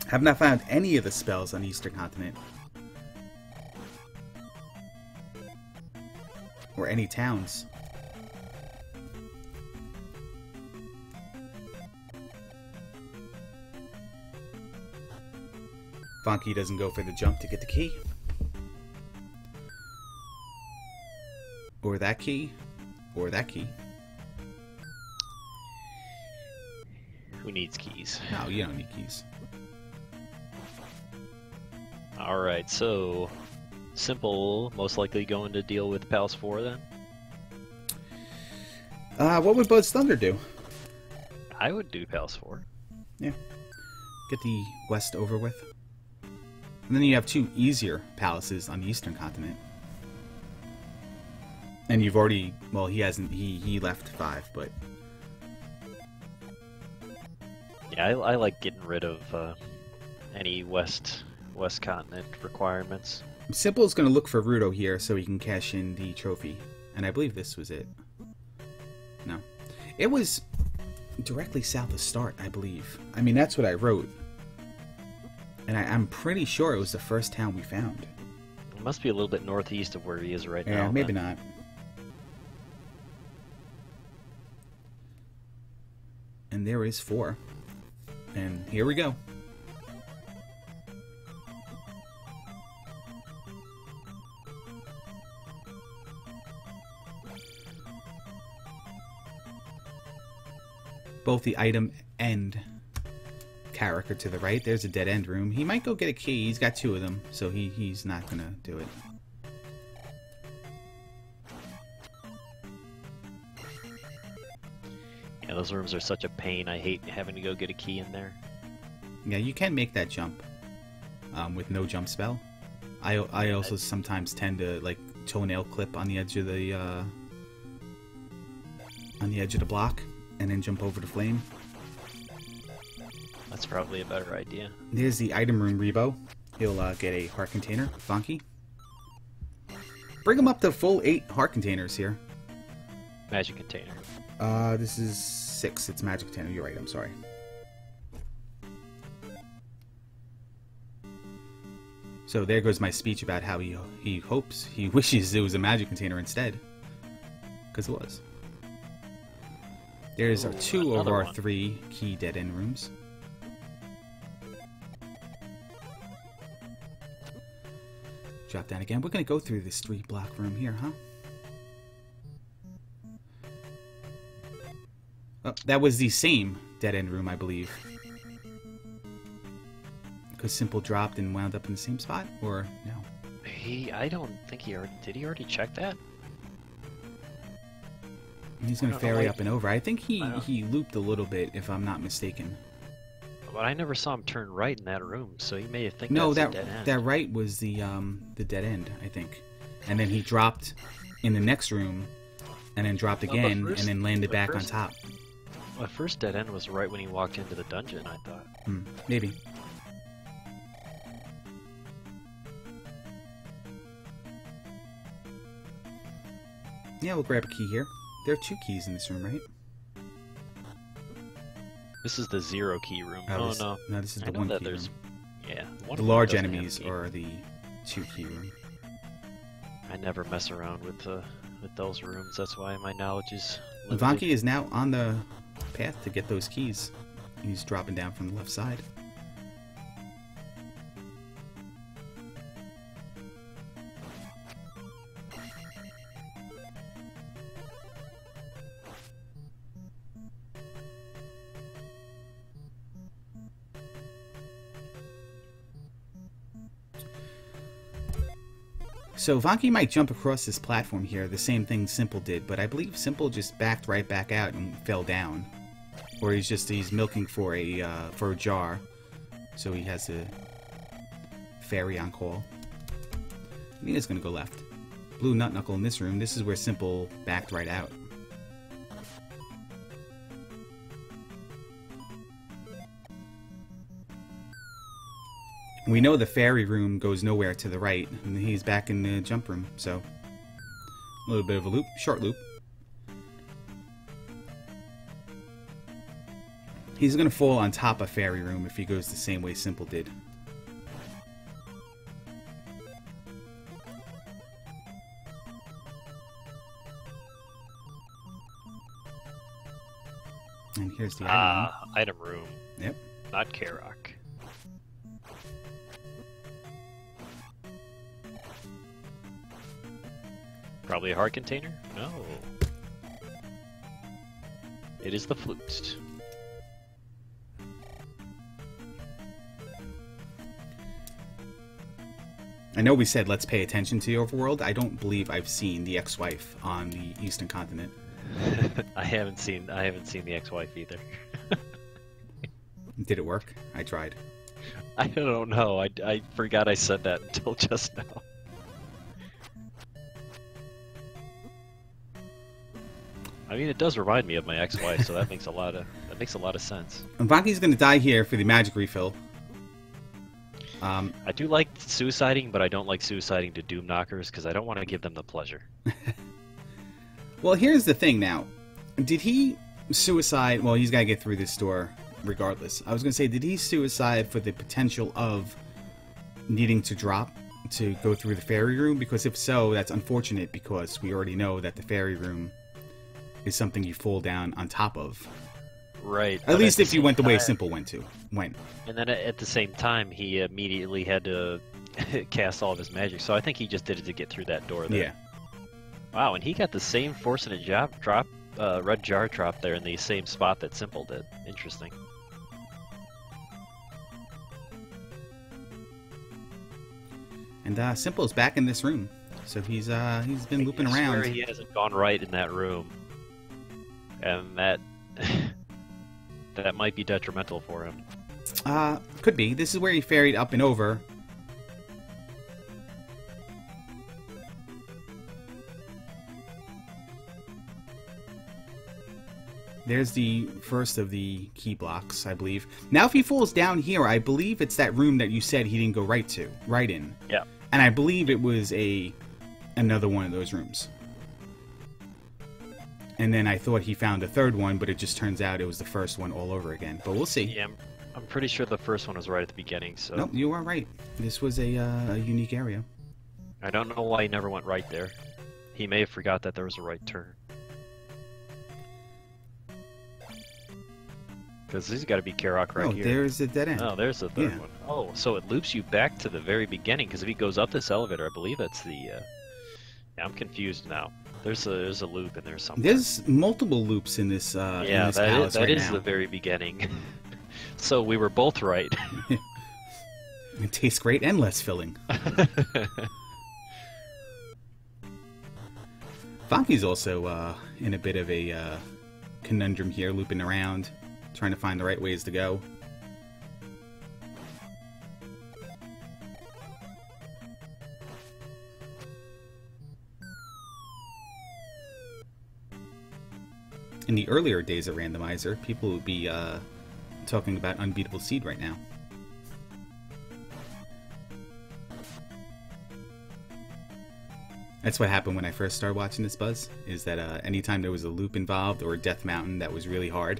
Have not found any of the spells on Eastern Continent. Or any towns. Vonkie doesn't go for the jump to get the key. Or that key. Or that key. Who needs keys? No, you don't need keys. Alright, so simple, most likely going to deal with Palace 4 then? Uh, what would Buzz Thunder do? I would do Palace 4. Yeah. Get the west over with. And then you have two easier palaces on the eastern continent. And you've already well he hasn't he he left five, but Yeah, I, I like getting rid of uh, any west west continent requirements. Simple is gonna look for Ruto here so he can cash in the trophy. And I believe this was it. No. It was directly south of start, I believe. I mean that's what I wrote. And I, am pretty sure it was the first town we found. It must be a little bit northeast of where he is right yeah, now. Yeah, maybe then. not. And there is four. And here we go. Both the item and character to the right. There's a dead end room. He might go get a key. He's got two of them, so he, he's not gonna do it. Yeah, those rooms are such a pain. I hate having to go get a key in there. Yeah, you can make that jump um, with no jump spell. I, I also sometimes tend to like toenail clip on the edge of the uh, on the edge of the block and then jump over the flame. That's probably a better idea. There's the item room Rebo. He'll uh, get a heart container. Vonkie. Bring him up to full eight heart containers here. Magic container. Uh, this is six. It's magic container. You're right. I'm sorry. So there goes my speech about how he he hopes, he [LAUGHS] wishes it was a magic container instead, because it was. There's Ooh, two of our one. three key dead end rooms. Drop down again. We're gonna go through this three block room here, huh? Oh, that was the same dead end room, I believe. Because Simple dropped and wound up in the same spot, or no? He, I don't think he already did. He already check that? He's gonna don't know ferry up and over. I think he he looped a little bit, if I'm not mistaken. But I never saw him turn right in that room, so he may have think No, that's that a dead end. that right was the um the dead end, I think. And then he dropped in the next room, and then dropped again, first- and then landed back on top. My first dead end was right when he walked into the dungeon, I thought. Hmm, maybe. Yeah, we'll grab a key here. There are two keys in this room, right? This is the zero key room. Oh, this, no. no, this is I the know one that key there's. room. Yeah. The large enemies are the two key room. I never mess around with uh, with those rooms. That's why my knowledge is. limited. Vonkie is now on the path to get those keys. He's dropping down from the left side. So Vonkie might jump across this platform here, the same thing Simple did, but I believe Simple just backed right back out and fell down. Or he's just he's milking for a uh, for a jar, so he has a fairy on call. It's gonna go left. Blue Nut Knuckle in this room. This is where Simple backed right out. We know the fairy room goes nowhere to the right, and he's back in the jump room, so... A little bit of a loop, short loop. He's gonna fall on top of fairy room if he goes the same way Simple did. And here's the item room. Ah, item room. Yep. Not Carock. Probably a heart container? No. It is the flute. I know we said let's pay attention to the overworld. I don't believe I've seen the ex-wife on the eastern continent. [LAUGHS] I haven't seen I haven't seen the ex-wife either. [LAUGHS] Did it work? I tried. I don't know. I, I forgot I said that until [LAUGHS] just now. I mean, it does remind me of my ex-wife, so that makes a lot of that makes a lot of sense. And gonna die here for the magic refill. Um, I do like suiciding, but I don't like suiciding to doom knockers because I don't want to give them the pleasure. [LAUGHS] well, here's the thing now. Did he suicide? Well, he's gotta get through this door regardless. I was gonna say, did he suicide for the potential of needing to drop to go through the fairy room? Because if so, that's unfortunate because we already know that the fairy room is something you fall down on top of. Right. At least the if you went the way Simple went to went. And then at the same time, he immediately had to [LAUGHS] cast all of his magic. So I think he just did it to get through that door. There. Yeah. Wow, and he got the same force in a job drop, uh, red jar drop there in the same spot that Simple did. Interesting. And uh, Simple's back in this room, so he's uh he's been looping I swear around. he hasn't gone right in that room, and that [LAUGHS] that might be detrimental for him. Uh, could be. This is where he ferried up and over. There's the first of the key blocks, I believe. Now, if he falls down here, I believe it's that room that you said he didn't go right to, right in. Yeah. And I believe it was a another one of those rooms. And then I thought he found a third one, but it just turns out it was the first one all over again. But we'll see. Yeah, I'm, I'm pretty sure the first one was right at the beginning. So Nope, you are right. This was a, uh, a unique area. I don't know why he never went right there. He may have forgot that there was a right turn. Because he's got to be Carock right oh, here. there's a dead end. Oh, there's the third Yeah. one. Oh, so it loops you back to the very beginning. Because if he goes up this elevator, I believe that's the. Uh... Yeah, I'm confused now. There's a there's a loop in there somewhere. There's multiple loops in this uh, in yeah, this that is, that right is the very beginning. [LAUGHS] so we were both right. [LAUGHS] It tastes great and less filling. [LAUGHS] Vonkie's also uh, in a bit of a uh, conundrum here, looping around, trying to find the right ways to go. In the earlier days of Randomizer, people would be uh, talking about Unbeatable Seed right now. That's what happened when I first started watching this Buzz. Is that uh, anytime there was a loop involved or a Death Mountain that was really hard,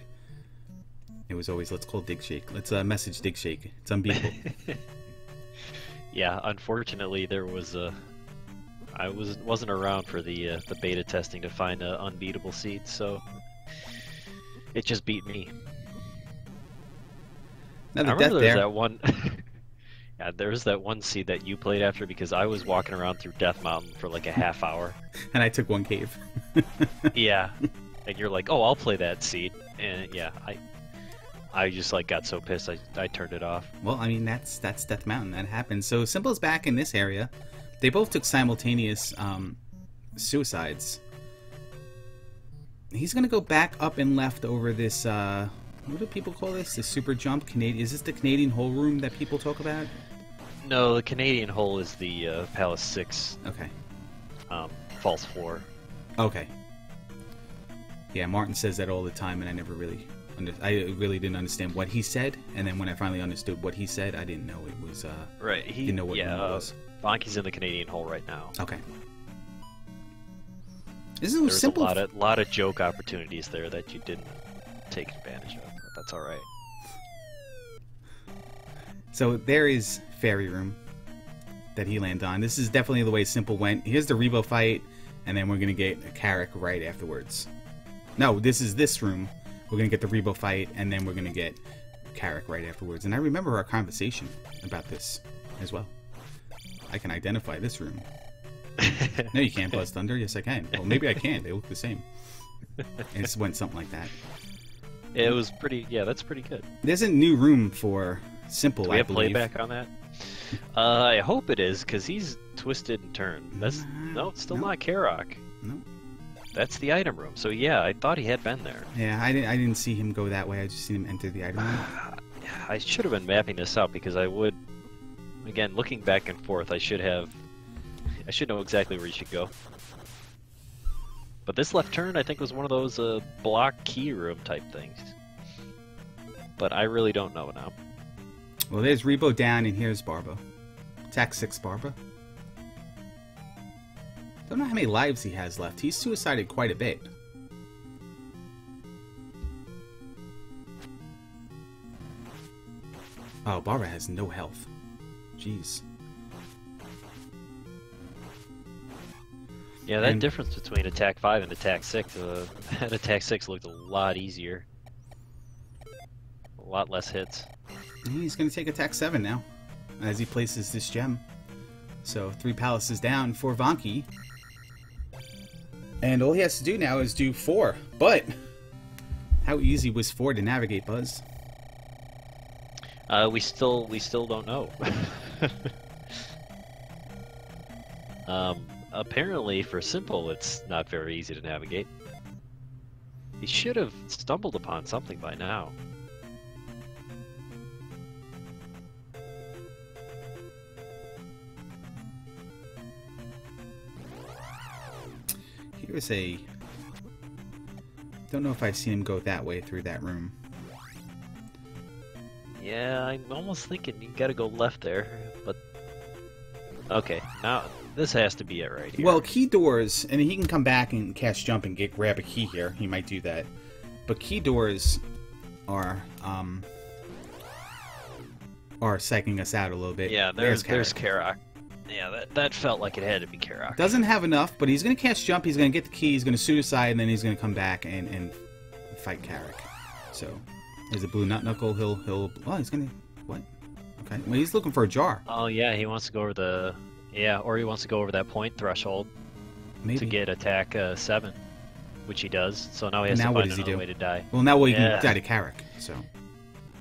it was always let's call Digshake. Let's uh, message Digshake. It's unbeatable. [LAUGHS] yeah, unfortunately, there was a. I was wasn't around for the uh, the beta testing to find an unbeatable seed, so it just beat me. now I remember there was that one. [LAUGHS] yeah, there was that one seed that you played after because I was walking around through Death Mountain for like a half hour. [LAUGHS] and I took one cave. [LAUGHS] yeah, and you're like, "Oh, I'll play that seed," and yeah, I, I just like got so pissed I I turned it off. Well, I mean that's that's Death Mountain. That happens. So Simple's back in this area. They both took simultaneous um, suicides. He's gonna go back up and left over this. Uh, what do people call this? The super jump Canadian. Is this the Canadian hole room that people talk about? No, the Canadian hole is the uh, Palace Six Okay. um, false floor. Okay. Yeah, Martin says that all the time, and I never really, I really didn't understand what he said. And then when I finally understood what he said, I didn't know it was. Uh, Right. He Didn't know what yeah, it uh, was. Vonkie's in the Canadian hole right now. okay. This is There's simple. a lot of lot of joke opportunities there that you didn't take advantage of. But that's all right. So there is fairy room that he landed on. This is definitely the way Simple went. Here's the Rebo fight, and then we're gonna get a Carrick right afterwards. No, this is this room. We're gonna get the Rebo fight, and then we're gonna get Carrick right afterwards. And I remember our conversation about this as well. I can identify this room. No, you can't, Buzz Thunder. Yes, I can. Well, maybe I can. They look the same. It went something like that. it was pretty. Yeah, that's pretty good. There's a new room for Simple. Do we I have playback on that? [LAUGHS] Uh, I hope it is, because he's twisted and turned. That's no, it's still No. not Carock. No. That's the item room. So yeah, I thought he had been there. Yeah, I didn't. I didn't see him go that way. I just seen him enter the item room. [SIGHS] I should have been mapping this out because I would. Again, looking back and forth, I should have. I should know exactly where you should go. But this left turn, I think, was one of those uh, block key room type things. But I really don't know now. Well, there's Rebo down, and here's Barba. Attack six, Barba. Don't know how many lives he has left. He's suicided quite a bit. Oh, Barba has no health. Jeez. Yeah, that And- difference between attack five and attack six, uh, that [LAUGHS] attack six looked a lot easier. A lot less hits. He's going to take attack 7 now, as he places this gem. So, three palaces down for Vonkie. And all he has to do now is do 4. But, how easy was 4 to navigate, Buzz? Uh, we still we still don't know. [LAUGHS] um, apparently, for simple, it's not very easy to navigate. He should have stumbled upon something by now. Here's a... Don't know if I've seen him go that way through that room. Yeah, I'm almost thinking you gotta go left there, but okay, now this has to be it right here. Well, key doors, and he can come back and cast jump and get grab a key here. He might do that. But key doors are um are psyching us out a little bit. yeah, there's there's. Carock. Yeah, that that felt like it had to be Carock. Doesn't have enough, but he's gonna cast jump. He's gonna get the key. He's gonna suicide, and then he's gonna come back and and fight Carrick. So there's a blue nut knuckle. He'll he'll. Oh, he's gonna? Okay. Well, he's looking for a jar. Oh yeah, he wants to go over the yeah, or he wants to go over that point threshold Maybe. to get attack uh, seven, which he does. So now he has Now to find he another do? way to die. Well, now we Yeah. can die to Carrick. So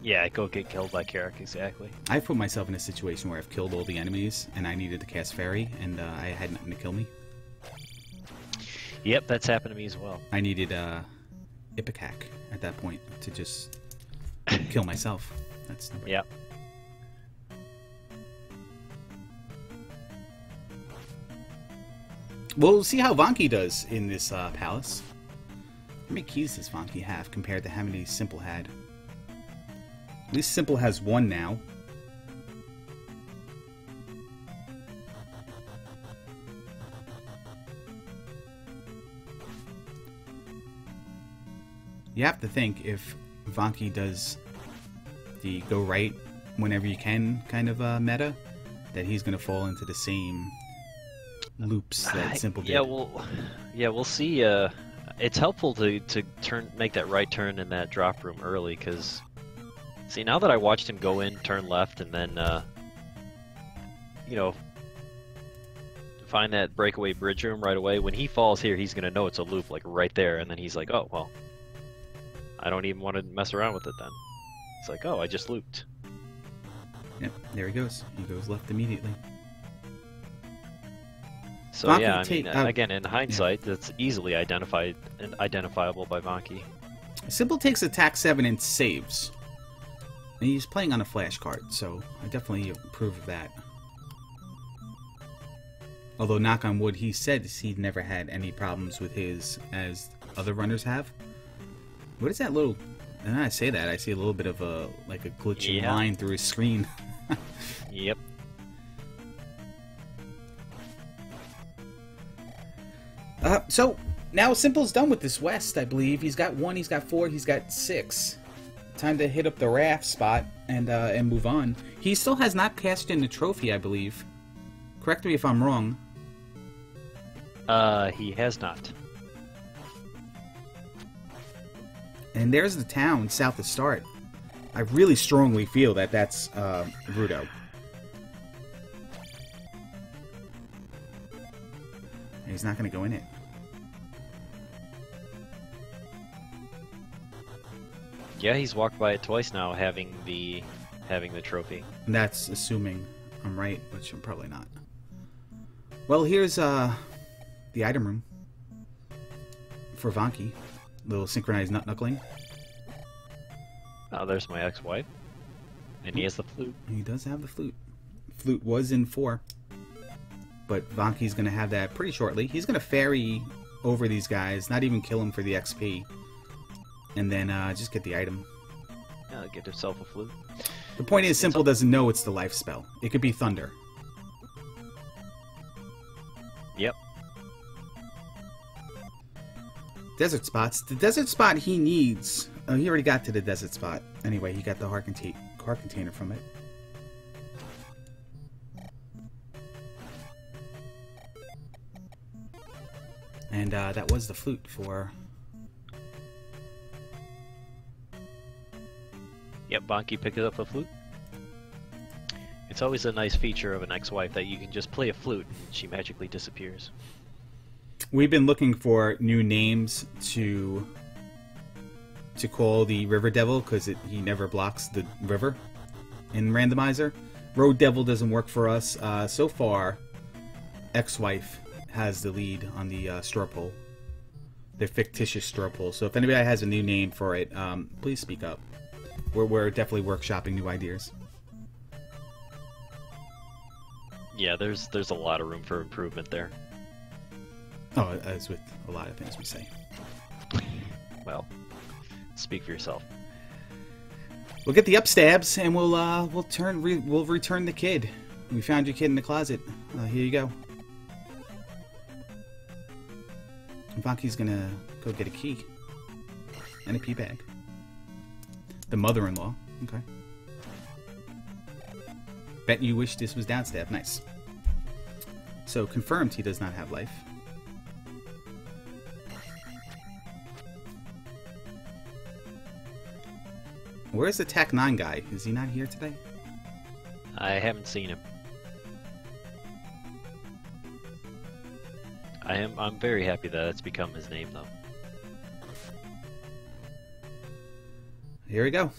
Yeah, go get killed by Carrick exactly. I put myself in a situation where I've killed all the enemies, and I needed to cast fairy, and uh, I had nothing to kill me. Yep, that's happened to me as well. I needed uh, Ipecac at that point to just [LAUGHS] kill myself. That's the Yep. We'll see how Vonkie does in this uh, palace. How many keys does Vonkie have compared to how many Simple had? At least Simple has one now. You have to think if Vonkie does the go right whenever you can kind of uh, meta, that he's going to fall into the same loops that Simple did. Yeah, well, yeah, we'll see. Uh, it's helpful to to turn make that right turn in that drop room early because see now that I watched him go in, turn left, and then uh, you know find that breakaway bridge room right away. When he falls here, he's gonna know it's a loop like right there, and then he's like, oh well, I don't even want to mess around with it then. It's like, oh, I just looped. Yep, there he goes. He goes left immediately. So yeah, I mean, uh, again, in hindsight, that's easily identified and identifiable by Vonkie. Simple takes attack 7 and saves. And he's playing on a flash card, so I definitely approve of that. Although, knock on wood, he said he never had any problems with his as other runners have. What is that little... And I say that, I see a little bit of a like a glitching Yeah. line through his screen. [LAUGHS] Yep. Uh, so now Simple's done with this West, I believe. He's got one, he's got four, he's got six. Time to hit up the raft spot and uh, and move on. He still has not cashed in the trophy, I believe. Correct me if I'm wrong. Uh, he has not. And there's the town south of Start. I really strongly feel that that's uh, Ruto. He's not going to go in it. Yeah, he's walked by it twice now, having the having the trophy. And that's assuming I'm right, which I'm probably not. Well, here's uh, the item room for Vonkie. Little synchronized nut knuckling. Oh, there's my ex-wife, and he has the flute. He does have the flute. Flute was in four. But Vonkie's going to have that pretty shortly. He's going to ferry over these guys, not even kill them for the XP. And then uh, just get the item. Yeah, get himself a flute. The point is, Simple doesn't know it's the life spell. It could be Thunder. Yep. Desert spots. The desert spot he needs. Oh, he already got to the desert spot. Anyway, he got the heart, contain- heart container from it. And uh, that was the flute for. Yep, Vonkie picked up a flute. It's always a nice feature of an ex-wife that you can just play a flute and she magically disappears. We've been looking for new names to to call the River Devil because he never blocks the river in randomizer. Road Devil doesn't work for us. Uh, so far, ex-wife has the lead on the uh, straw poll, the fictitious straw poll. So if anybody has a new name for it, um, please speak up. We're, we're definitely workshopping new ideas. Yeah, there's there's a lot of room for improvement there. Oh, as with a lot of things we say. Well, speak for yourself. We'll get the upstabs and we'll uh we'll turn re- we'll return the kid. We found your kid in the closet. Uh, here you go. Vonkie's gonna go get a key and a pee bag. The mother-in-law. Okay. Bet you wish this was Dad's downstab. Nice. So confirmed he does not have life. Where's the Tech 9 guy? Is he not here today? I haven't seen him. I am I'm very happy that that's become his name though. Here we go.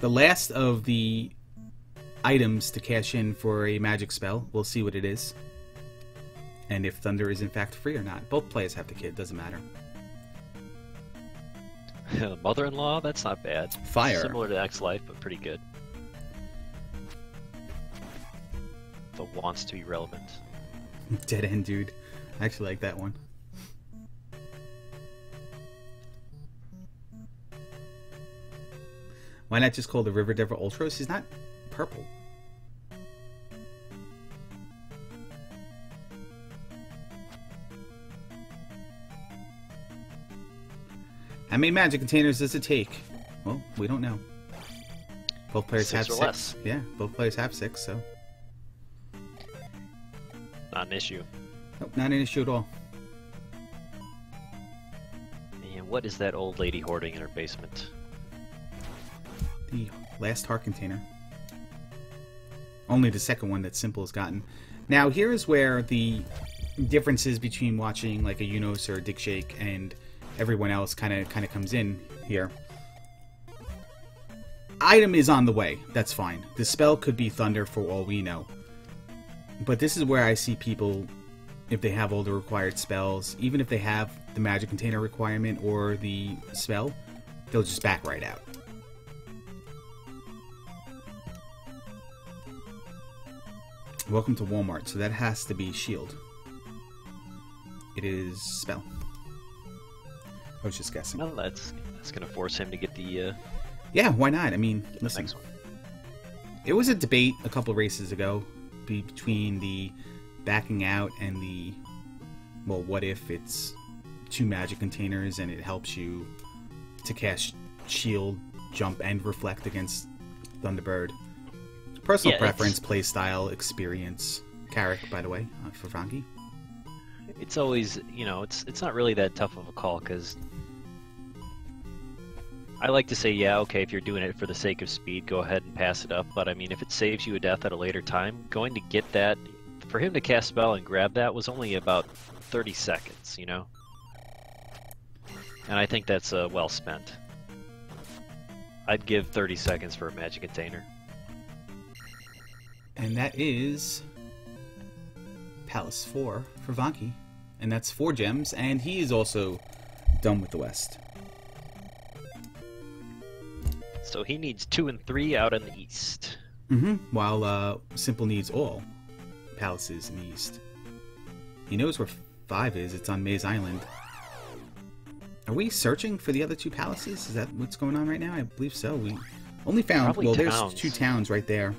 The last of the items to cash in for a magic spell. We'll see what it is. And if Thunder is in fact free or not. Both players have the kid, doesn't matter. [LAUGHS] Mother-in-law, that's not bad. Fire. Similar to X Life, but pretty good. But wants to be relevant. [LAUGHS] Dead end dude. I actually like that one. Why not just call the River Devil Ultros? He's not purple. How many magic containers does it take? Well, we don't know. Both players Six have six. less. Yeah, both players have six, so Not an issue. nope, not an issue at all. And what is that old lady hoarding in her basement? Last heart container. Only the second one that Simple has gotten. Now, here is where the differences between watching like a Unos or a Digshake and everyone else kind of kind of comes in here. Item is on the way. That's fine. The spell could be Thunder for all we know. But this is where I see people, if they have all the required spells, even if they have the magic container requirement or the spell, they'll just back right out. Welcome to Walmart, so that has to be shield. It is spell. I was just guessing. Well, that's that's gonna force him to get the uh, Yeah, why not? I mean, listen, it was a debate a couple races ago between the backing out and the well, what if it's two magic containers and it helps you to cast shield, jump, and reflect against Thunderbird. Personal Yeah, preference, play style, experience. Carrick, by the way, uh, for Vonkie. It's always you know it's it's not really that tough of a call because I like to say yeah okay if you're doing it for the sake of speed go ahead and pass it up but I mean if it saves you a death at a later time going to get that for him to cast spell and grab that was only about 30 seconds you know and I think that's uh, well spent. I'd give 30 seconds for a magic container. And that is Palace 4 for Vonkie. And that's four gems, and he is also done with the West. So he needs two and three out in the east. Mm-hmm. While uh, Simple needs all palaces in the east. He knows where five is. It's on Maze Island. Are we searching for the other two palaces? Is that what's going on right now? I believe so. We only found Probably well. towns. There's two towns right there.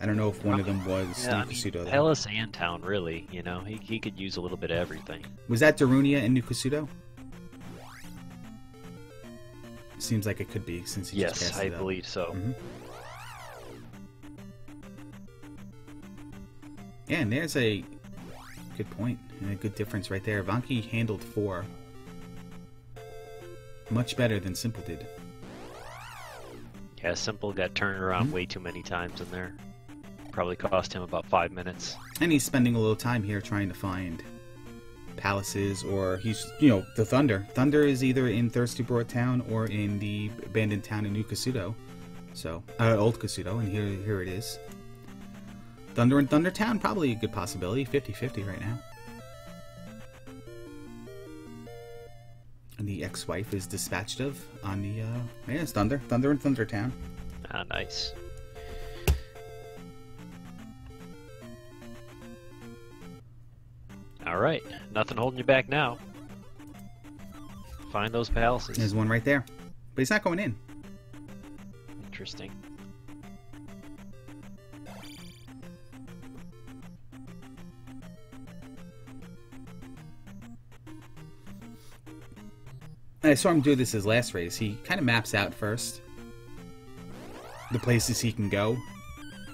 I don't know if one of them was Yeah, I New mean, Kasuto. though. Palace and town, really. You know, he, he could use a little bit of everything. Was that Darunia and New Kasuto? Seems like it could be since he just Yes, passed I it believe so. Mhm. Yeah, and there's a good point and a good difference right there. Vonkie handled four much better than Simple did. Yeah, Simple got turned around Mhm. way too many times in there. Probably cost him about five minutes. And he's spending a little time here trying to find palaces or he's, you know, the Thunder. Thunder is either in Thirsty Broad Town or in the abandoned town in New Kasuto. So, uh, Old Kasuto, and here, here it is. Thunder and Thunder Town, probably a good possibility. 50-50 right now. And the ex-wife is dispatched of on the, uh, yeah, it's Thunder. Thunder and Thunder Town. Ah, nice. All right, nothing holding you back now. Find those palaces. There's one right there. But he's not going in. Interesting. I saw him do this his last race. He kind of maps out first the places he can go.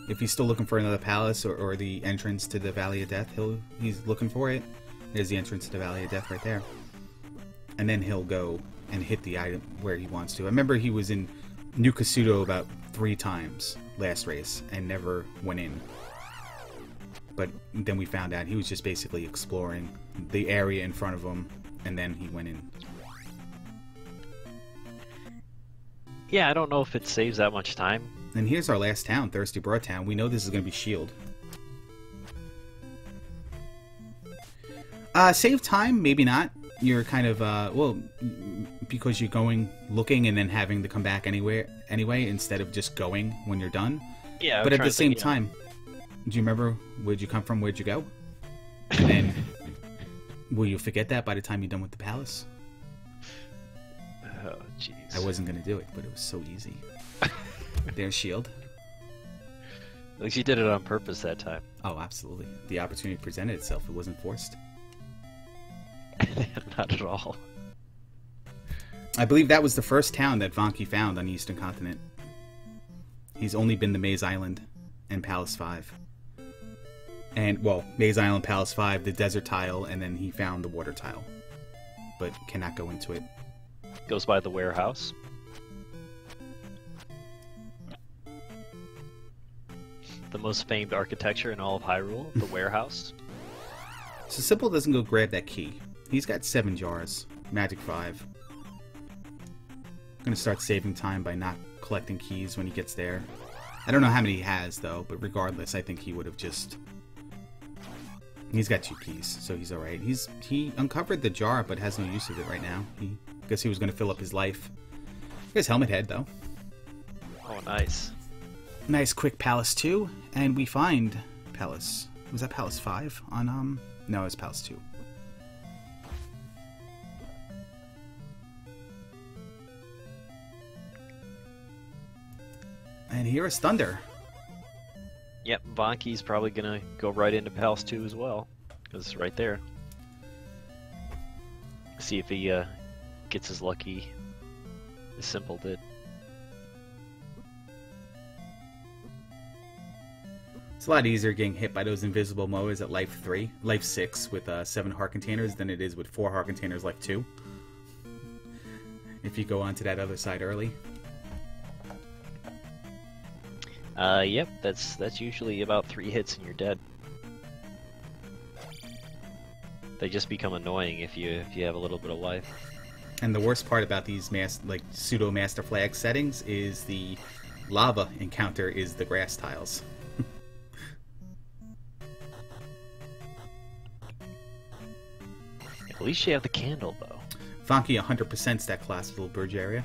If he's still looking for another palace or, or the entrance to the Valley of Death, he'll he's looking for it. There's the entrance to the Valley of Death right there. And then he'll go and hit the item where he wants to. I remember he was in New Kasuto about three times last race and never went in. But then we found out he was just basically exploring the area in front of him, and then he went in. Yeah, I don't know if it saves that much time. And here's our last town, Thirsty Broad Town. We know this is going to be Shield. Uh, save time? Maybe not. You're kind of, uh, well, because you're going, looking, and then having to come back anywhere, anyway, instead of just going when you're done. Yeah, I'm but at the same time, do you remember where'd you come from, where'd you go? And then, [LAUGHS] will you forget that by the time you're done with the palace? Oh, jeez. I wasn't going to do it, but it was so easy. [LAUGHS] There's Shield. At least you did it on purpose that time. Oh, absolutely. The opportunity presented itself. It wasn't forced. [LAUGHS] Not at all. I believe that was the first town that Vonkie found on the Eastern Continent. He's only been to Maze Island and Palace 5. And, well, Maze Island, Palace 5, the desert tile, and then he found the water tile. But cannot go into it. Goes by the warehouse. The most famed architecture in all of Hyrule, the [LAUGHS] warehouse. So Simple doesn't go grab that key. He's got seven jars. Magic 5. I'm Gonna start saving time by not collecting keys when he gets there. I don't know how many he has though, but regardless, I think he would have just. He's got two keys, so he's all right. He's he uncovered the jar, but has no use of it right now. He I guess he was going to fill up his life. His helmet head though. Oh, nice. Nice quick palace two, and we find palace. Was that palace five on um? No, it's palace two. And here is Thunder. Yep, Vonkie's probably gonna go right into Palace 2 as well. Because it's right there. See if he uh, gets as lucky as Simple did. It's a lot easier getting hit by those invisible moas at life 3, life 6 with uh, 7 heart containers than it is with 4 heart containers like 2. If you go onto that other side early. Uh, yep, that's that's usually about three hits and you're dead. They just become annoying if you if you have a little bit of life. And the worst part about these mass like pseudo master flag settings is the lava encounter is the grass tiles. At least you have the candle though. Vonkie 100% that class little bridge area.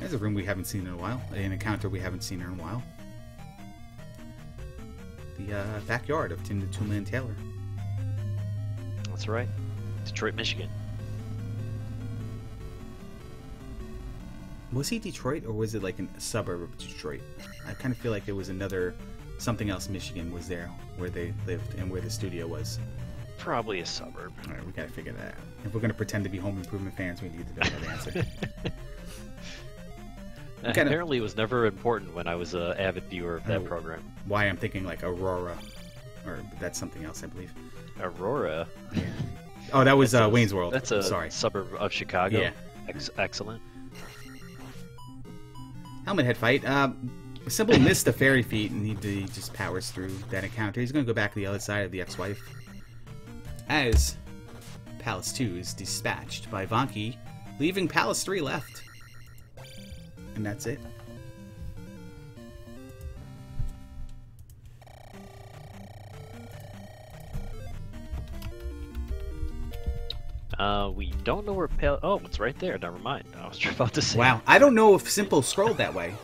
There's a room we haven't seen in a while, an encounter we haven't seen in a while. The uh, backyard of Tim the Toolman Taylor. That's right. Detroit, Michigan. Was he Detroit or was it like a suburb of Detroit? I kind of feel like it was another something else. Michigan was there where they lived and where the studio was. Probably a suburb. All right, we gotta figure that out. If we're gonna pretend to be home improvement fans, we need to know that answer. [LAUGHS] Kinda- Apparently, it was never important when I was an avid viewer of that Oh. program. Why I'm thinking like Aurora, or that's something else, I believe. Aurora. Oh, that was uh, a- Wayne's World. That's a sorry. suburb of Chicago. Yeah. Ex- excellent. Helmet head fight. Uh, Simple missed the fairy feat, and he, he just powers through that encounter. He's gonna go back to the other side of the ex-wife. As Palace 2 is dispatched by Vonkie, leaving Palace 3 left. And that's it. Uh, we don't know where Pal. Oh, it's right there. Never mind. I was [LAUGHS] about to say. Wow, I don't know if Simple scrolled that way.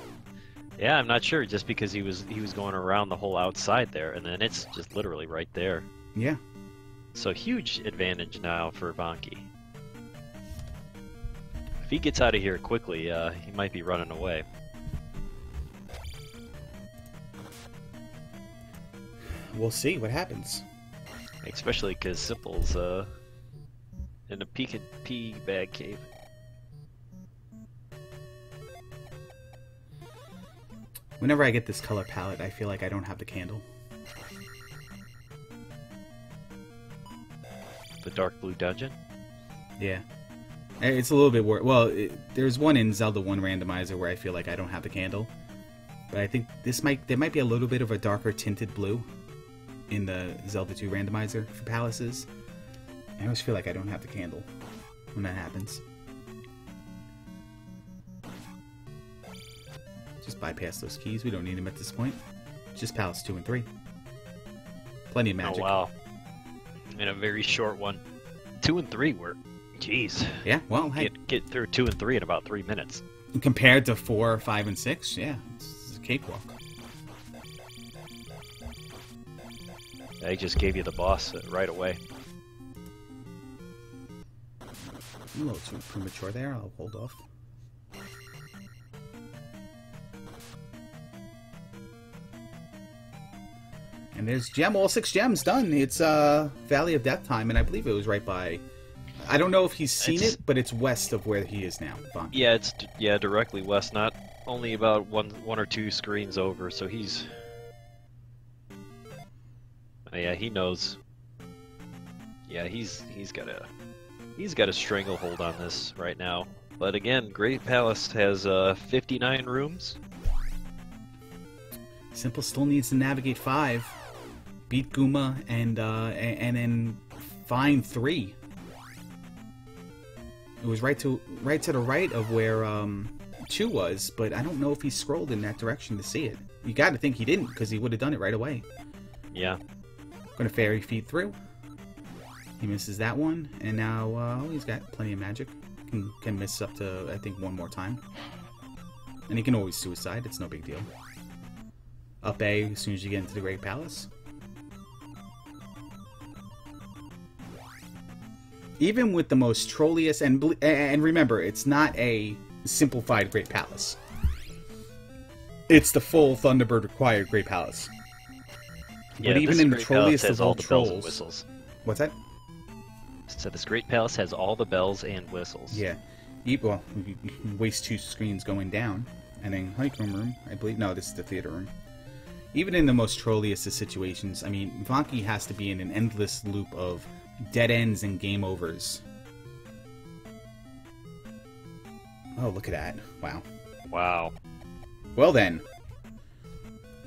Yeah, I'm not sure. Just because he was he was going around the whole outside there, and then it's just literally right there. Yeah. So huge advantage now for Vonkie. If he gets out of here quickly, uh, he might be running away. We'll see what happens. Especially because Simple's uh, in a peek pea bag cave. Whenever I get this color palette, I feel like I don't have the candle. The dark blue dungeon. Yeah. It's a little bit worse. Well, it, there's one in Zelda 1 randomizer where I feel like I don't have the candle. But I think this might there might be a little bit of a darker tinted blue in the Zelda 2 randomizer for palaces. I always feel like I don't have the candle when that happens. Just bypass those keys. We don't need them at this point. Just palace 2 and 3. Plenty of magic. Oh wow! And a very short one. Two and three were. Jeez. Yeah, well, hey, Get get through two and three in about three minutes. compared to 4, 5, and 6, yeah, it's, it's a cakewalk. They just gave you the boss uh, right away. I'm a little too premature there. I'll hold off. And there's gem, all six gems done. It's uh Valley of Death Time, and I believe it was right by. I don't know if he's seen It's- it, but it's west of where he is now. Yeah, it's yeah directly west, not only about one one or two screens over. So he's. Oh, yeah, he knows. Yeah, he's he's got a he's got a stranglehold on this right now. But again, Great Palace has uh 59 rooms. Simple still needs to navigate five, beat Guma, and uh, and then find three. It was right to right to the right of where um, 2 was, but I don't know if he scrolled in that direction to see it. You got to think he didn't, because he would have done it right away. Yeah. Going to fairy feet through. He misses that one, and now uh, he's got plenty of magic. Can, can miss up to, I think, one more time. And he can always suicide, it's no big deal. Up A as soon as you get into the Great Palace. Even with the most trolliest, and, ble- and remember, it's not a simplified Great Palace. It's the full Thunderbird required Great Palace. Yeah, but even in the trolliest of all all the bells and trolls, whistles. what's that? So this great palace has all the bells and whistles. Yeah. E- well, you waste two screens going down, and then honeycomb room. I believe no, this is the theater room. Even in the most trolliest of situations, I mean, Vonkie has to be in an endless loop of dead ends and game overs. Oh, look at that! Wow. Wow. Well then,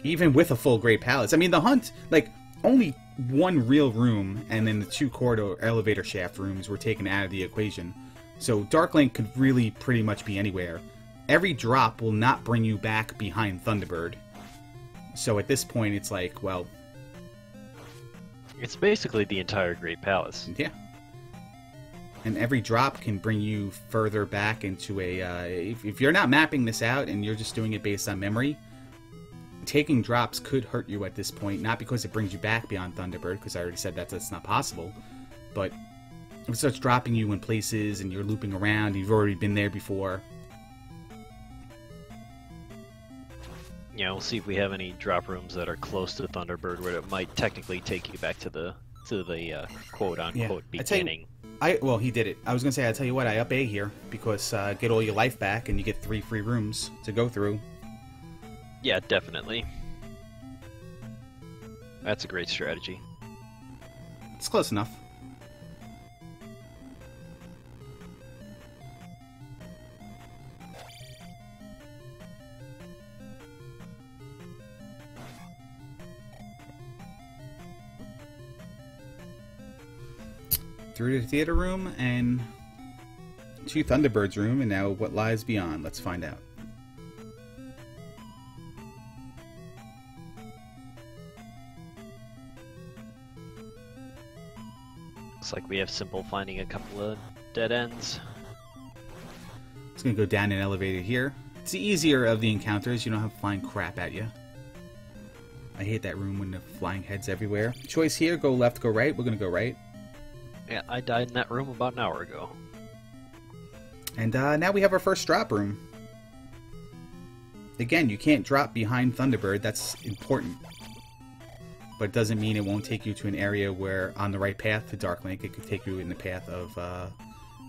even with a full Great Palace, I mean, the hunt like only one real room, and then the two corridor elevator shaft rooms were taken out of the equation. So Darklink could really pretty much be anywhere. Every drop will not bring you back behind Thunderbird. So at this point, it's like, well, It's basically the entire great palace. yeah. And every drop can bring you further back into a. Uh, if, if you're not mapping this out and you're just doing it based on memory, taking drops could hurt you at this point. Not because it brings you back beyond Thunderbird, because I already said that that's not possible, but if it starts dropping you in places and you're looping around, you've already been there before. Yeah, we'll see if we have any drop rooms that are close to the Thunderbird where it might technically take you back to the to the uh, quote unquote I tell you- beginning. I well, he did it. I was gonna say, I tell you what, I up A here because uh, get all your life back and you get three free rooms to go through. Yeah, definitely. That's a great strategy. It's close enough. Through the theater room and to Thunderbird's room, and now what lies beyond? Let's find out. Looks like we have simple finding a couple of dead ends. It's gonna go down an elevator here. It's the easier of the encounters. You don't have flying crap at you. I hate that room when the flying heads everywhere. Choice here: go left, go right. We're gonna go right. Yeah, I died in that room about an hour ago. And uh, now we have our first drop room. Again, you can't drop behind Thunderbird. That's important. But it doesn't mean it won't take you to an area where, on the right path to Darklink, it could take you in the path of uh,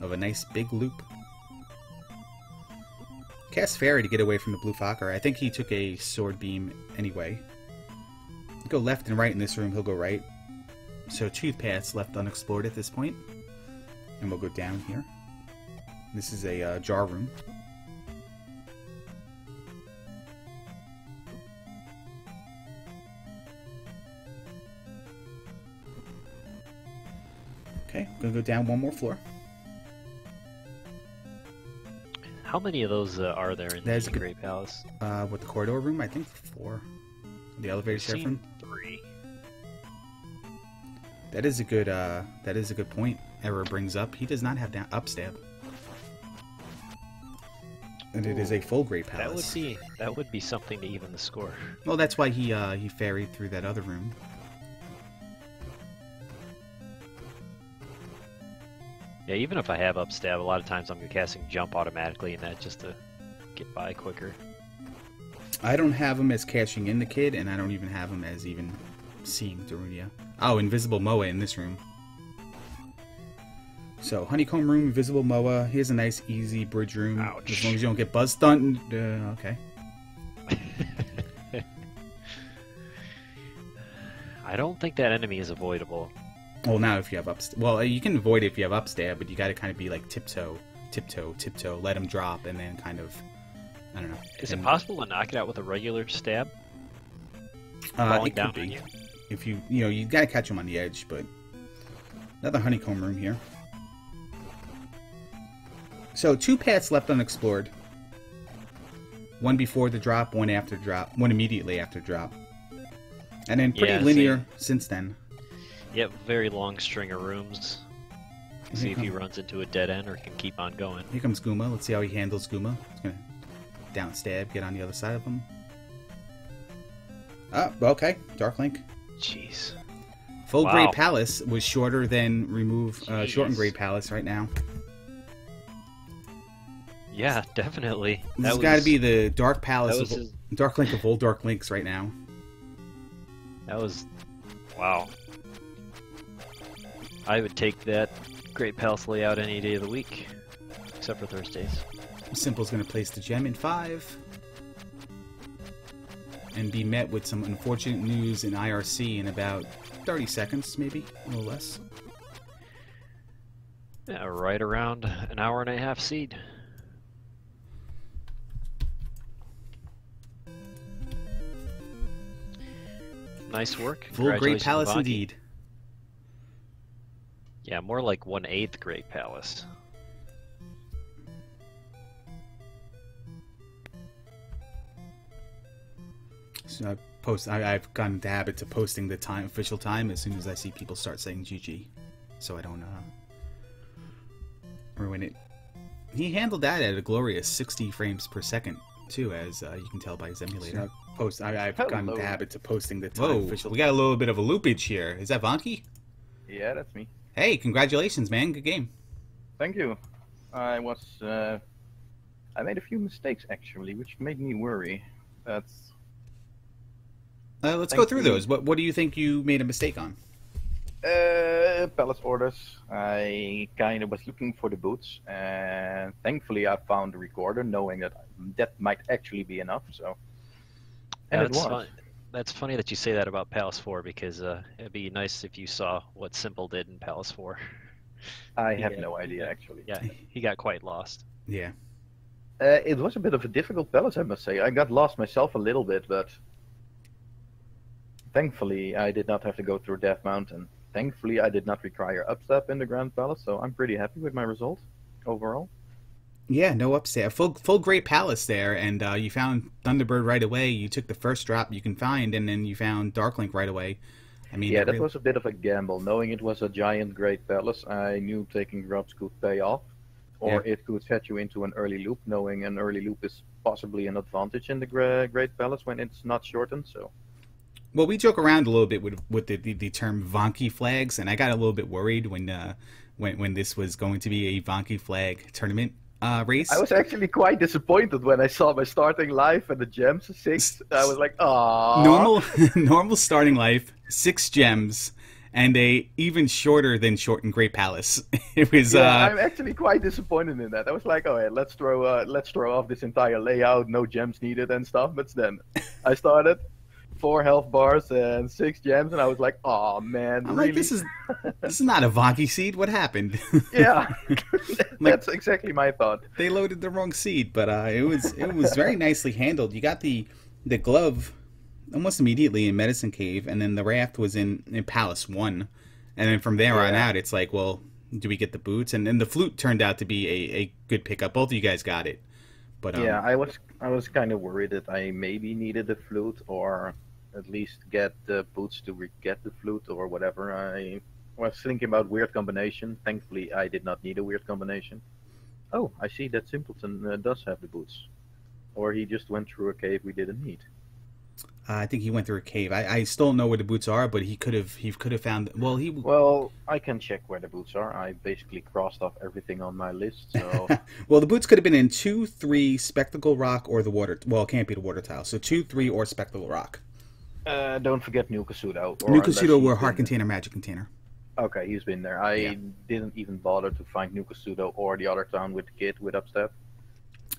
of a nice big loop. Cast Fairy to get away from the Blue Fokker. I think he took a Sword Beam anyway. Go left and right in this room, he'll go right. So two paths left unexplored at this point. And we'll go down here. This is a uh, jar room. Okay, we're gonna go down one more floor. How many of those uh, are there in There's the Great Palace? Uh, with the corridor room, I think four. The elevator seen room. That is a good. Uh, that is a good point. Error brings up. He does not have down upstab, and it is a full great palace. That would be that would be something to even the score. Well, that's why he uh, he ferried through that other room. Yeah, even if I have upstab, a lot of times I'm casting jump automatically, and that just to get by quicker. I don't have him as cashing in the kid, and I don't even have him as even seeing Darunia. Oh, Invisible Moa in this room. So, Honeycomb Room, Invisible Moa. Here's a nice, easy bridge room. Ouch. As long as you don't get buzz stunned. Uh, okay. [LAUGHS] I don't think that enemy is avoidable. Well, now if you have upstab. Well, you can avoid it if you have upstab, but you gotta kind of be like tiptoe, tiptoe, tiptoe, let him drop, and then kind of. I don't know. Is it possible to knock it out with a regular stab? Uh, it down could on be. If you, you know, you gotta catch him on the edge, but. Another honeycomb room here. So, two paths left unexplored. One before the drop, one after drop, one immediately after drop. And then pretty Yeah, linear same. since then. Yep, very long string of rooms. See Here if he runs into a dead end or can keep on going. Here comes Guma. Let's see how he handles Guma. He's gonna down stab, get on the other side of him. Oh, okay. Dark Link. Jeez. Full Wow. Great Palace was shorter than remove uh, shortened Jeez. Great Palace right now. Yeah, definitely. This That has got to be the Dark Palace, of, his- Dark Link of old Dark Links right now. That was wow. I would take that Great Palace layout any day of the week, except for Thursdays. Simple's going to place the gem in five. And be met with some unfortunate news in IRC in about 30 seconds, maybe, a little less. Yeah, right around an hour and a half seed. Nice work. Full Great Palace indeed. Yeah, more like one eighth Great Palace. So I post. I, I've gotten the habit to posting the time, official time, as soon as I see people start saying GG, so I don't uh, ruin it. He handled that at a glorious 60 frames per second too, as uh, you can tell by his emulator. Post. I, I've gotten the Hello. habit to posting the time. official. We got a little bit of a loopage here. Is that Vonkie? Yeah, that's me. Hey, congratulations, man! Good game. Thank you. I was. Uh, I made a few mistakes actually, which made me worry. That's. Uh, let's Thank go through you. those. What What do you think you made a mistake on? Uh, palace orders. I kind of was looking for the boots, and thankfully I found the recorder, knowing that that might actually be enough. So. And it that's, was. fun- that's funny that you say that about Palace 4 because uh, it'd be nice if you saw what Simple did in Palace 4. [LAUGHS] I have Yeah. no idea actually. Yeah, he got quite lost. Yeah. Uh, it was a bit of a difficult palace, I must say. I got lost myself a little bit, but thankfully I did not have to go through Death Mountain. Thankfully, I did not require upstep in the Grand Palace, so I'm pretty happy with my result overall. Yeah, no upstep. Full full great palace there, and uh, you found Thunderbird right away. You took the first drop you can find, and then you found Darklink right away. I mean, yeah, that really- was a bit of a gamble. Knowing it was a giant Great Palace, I knew taking drops could pay off, or it could set you into an early loop. Knowing an early loop is possibly an advantage in the Great Palace when it's not shortened. So Well, we joke around a little bit with with the, the, the term Vonkie flags, and I got a little bit worried when uh, when when this was going to be a Vonkie flag tournament uh, race. I was actually quite disappointed when I saw my starting life and the gems six. I was like, "Ah." normal [LAUGHS] normal starting life, six gems, and a even shorter than shortened Great Palace. [LAUGHS] It was Yeah, uh, I'm actually quite disappointed in that. I was like, "Oh yeah, let's throw uh, let's throw off this entire layout, no gems needed and stuff." But then I started four health bars and six gems, and I was like, "Oh man, I'm really?" like, this is [LAUGHS] this is not a Vonkie seed. What happened? yeah, [LAUGHS] [LAUGHS] that's exactly my thought. they loaded the wrong seed, but uh, it was it was very nicely handled. You got the the glove almost immediately in Medicine Cave, and then the raft was in in Palace One, and then from there on out, it's like, well, do we get the boots? And then the flute turned out to be a, a good pickup. Both of you guys got it, but um, yeah, I was I was kind of worried that I maybe needed the flute or at least get the boots to re- get the flute or whatever. I was thinking about weird combination. Thankfully, I did not need a weird combination. Oh, I see that Simpleton uh, does have the boots, or he just went through a cave we didn't need. I think he went through a cave. I, I still don't know where the boots are, but he could have he could have found. Well, he Well, I can check where the boots are. I basically crossed off everything on my list, so [LAUGHS] well the boots could have been in two, three, spectacle rock, or the water. Well, it can't be the water tile. So two, three, or spectacle rock. Uh, don't forget New Kasuto. or New Kasuto were heart container, magic container. Okay, he's been there. I Yeah. didn't even bother to find New Kasuto or the other town with the kid with upstep.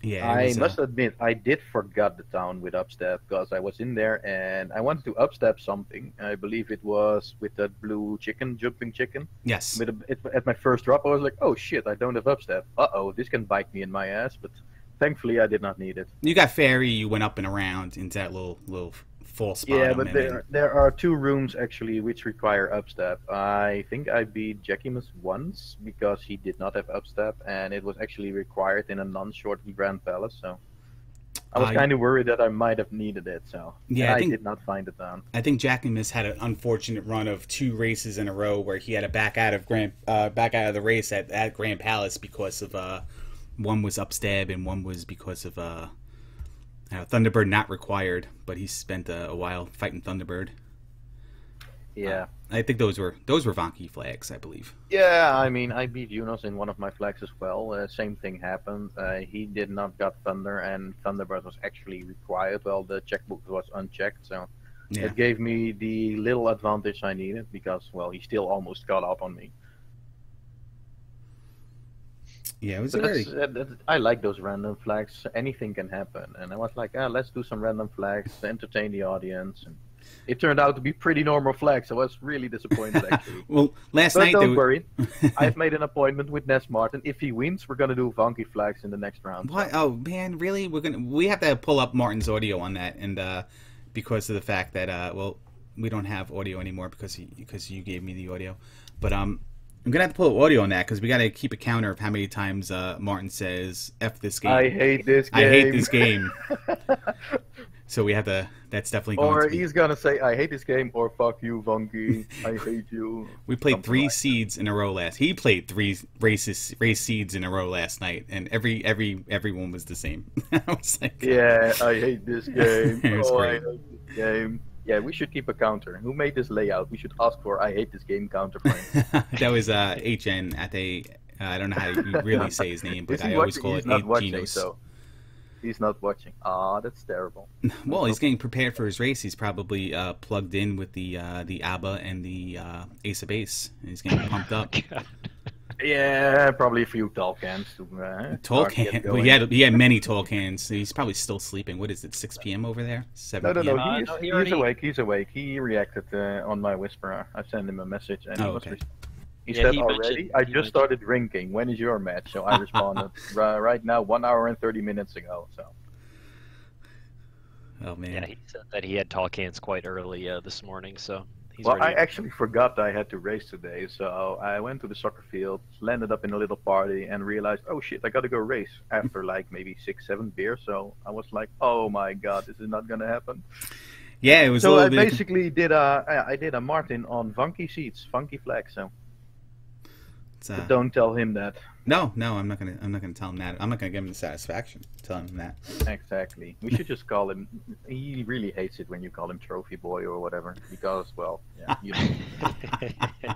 Yeah, I was, uh, must admit, I did forget the town with upstep because I was in there and I wanted to upstep something. I believe it was with that blue chicken, jumping chicken. yes. With a, it, at my first drop, I was like, "Oh shit, I don't have upstep. Uh oh, this can bite me in my ass." But thankfully, I did not need it. You got fairy. You went up and around into that little little false spot. Yeah, but there there are two rooms actually which require upstep. I think I beat Jackimus once because he did not have upstep, and it was actually required in a non-short Grand Palace. So I was Uh, kind of worried that I might have needed it, so Yeah, I I, did not find it down. I think Jackimus had an unfortunate run of two races in a row where he had to back out of Grand uh, back out of the race at, at Grand Palace because of uh, one was upstab and one was because of uh, uh, Thunderbird not required, but he spent a, a while fighting Thunderbird. Yeah. I think those were those were Vonkie flags, I believe. Yeah, I mean, I beat Yunus in one of my flags as well. Uh, same thing happened. Uh, he did not got Thunder, and Thunderbird was actually required. Well, the checkbook was unchecked, so Yeah, it gave me the little advantage I needed because, well, he still almost got up on me. Yeah, it was very that's, that, that, I like those random flags. Anything can happen, and I was like, ah, let's do some random flags to entertain the audience. And it turned out to be pretty normal flags. I was really disappointed [LAUGHS] actually. well. Last But night don't worry, [LAUGHS] I've made an appointment with Ness Martin. If he wins, we're gonna do Vonkie flags in the next round. What? Oh man, really? We're gonna we have to pull up Martin's audio on that, and uh, because of the fact that uh, well, we don't have audio anymore because he, because you gave me the audio, but um, I'm gonna have to pull audio on that because we got to keep a counter of how many times uh, Martin says "f this game." I hate this game. I hate this game. [LAUGHS] so we have to. That's definitely going or to be. he's gonna say, "I hate this game," or "Fuck you, Vonkie. I hate you." We played something three like that. seeds in a row last. He played three races race seeds in a row last night, and every every everyone was the same. [LAUGHS] I was like, Yeah, I hate this [LAUGHS] game. Oh, great. I hate this game. Yeah, we should keep a counter. Who made this layout? We should ask for "I hate this game" counter [LAUGHS] that was uh, HN at a. Uh, I don't know how you [LAUGHS] really say his name, but Is he I always watching? call He's it not Eight watching, Genos. so he's not watching. Ah, that's terrible. [LAUGHS] Well, he's getting prepared for his race. He's probably uh, plugged in with the uh, the ABBA and the uh, Ace of Base. And he's getting pumped up. God. Yeah, probably a few tall cans to uh, Tall start get can. Well, he had he had many tall cans. He's probably still sleeping. What is it? 6 p.m. over there? 7 No, no, no. p.m. Uh, He's, no, he he's already- awake. He's awake. He reacted uh, on my whisper. I sent him a message, and he Oh, was. okay. He Yeah, said he already. I just mentioned- started drinking. When is your match? So I [LAUGHS] responded right now, one hour and thirty minutes ago. So Oh man. Yeah, he said that he had tall cans quite early uh, this morning, so he's well, I actually forgot I had to race today. So I went to the soccer field, landed up in a little party, and realized, oh shit, I got to go race after [LAUGHS] like maybe six, seven beers. So I was like, oh my god, this is not gonna happen. Yeah, it was So I bit. basically did a I did a Martin on funky seats, funky flag. So uh, don't tell him that. no, no, I'm not gonna. I'm not gonna tell him that. I'm not gonna give him the satisfaction telling him that. Exactly. We should just call him. He really hates it when you call him Trophy Boy or whatever because, well, yeah, you know. [LAUGHS]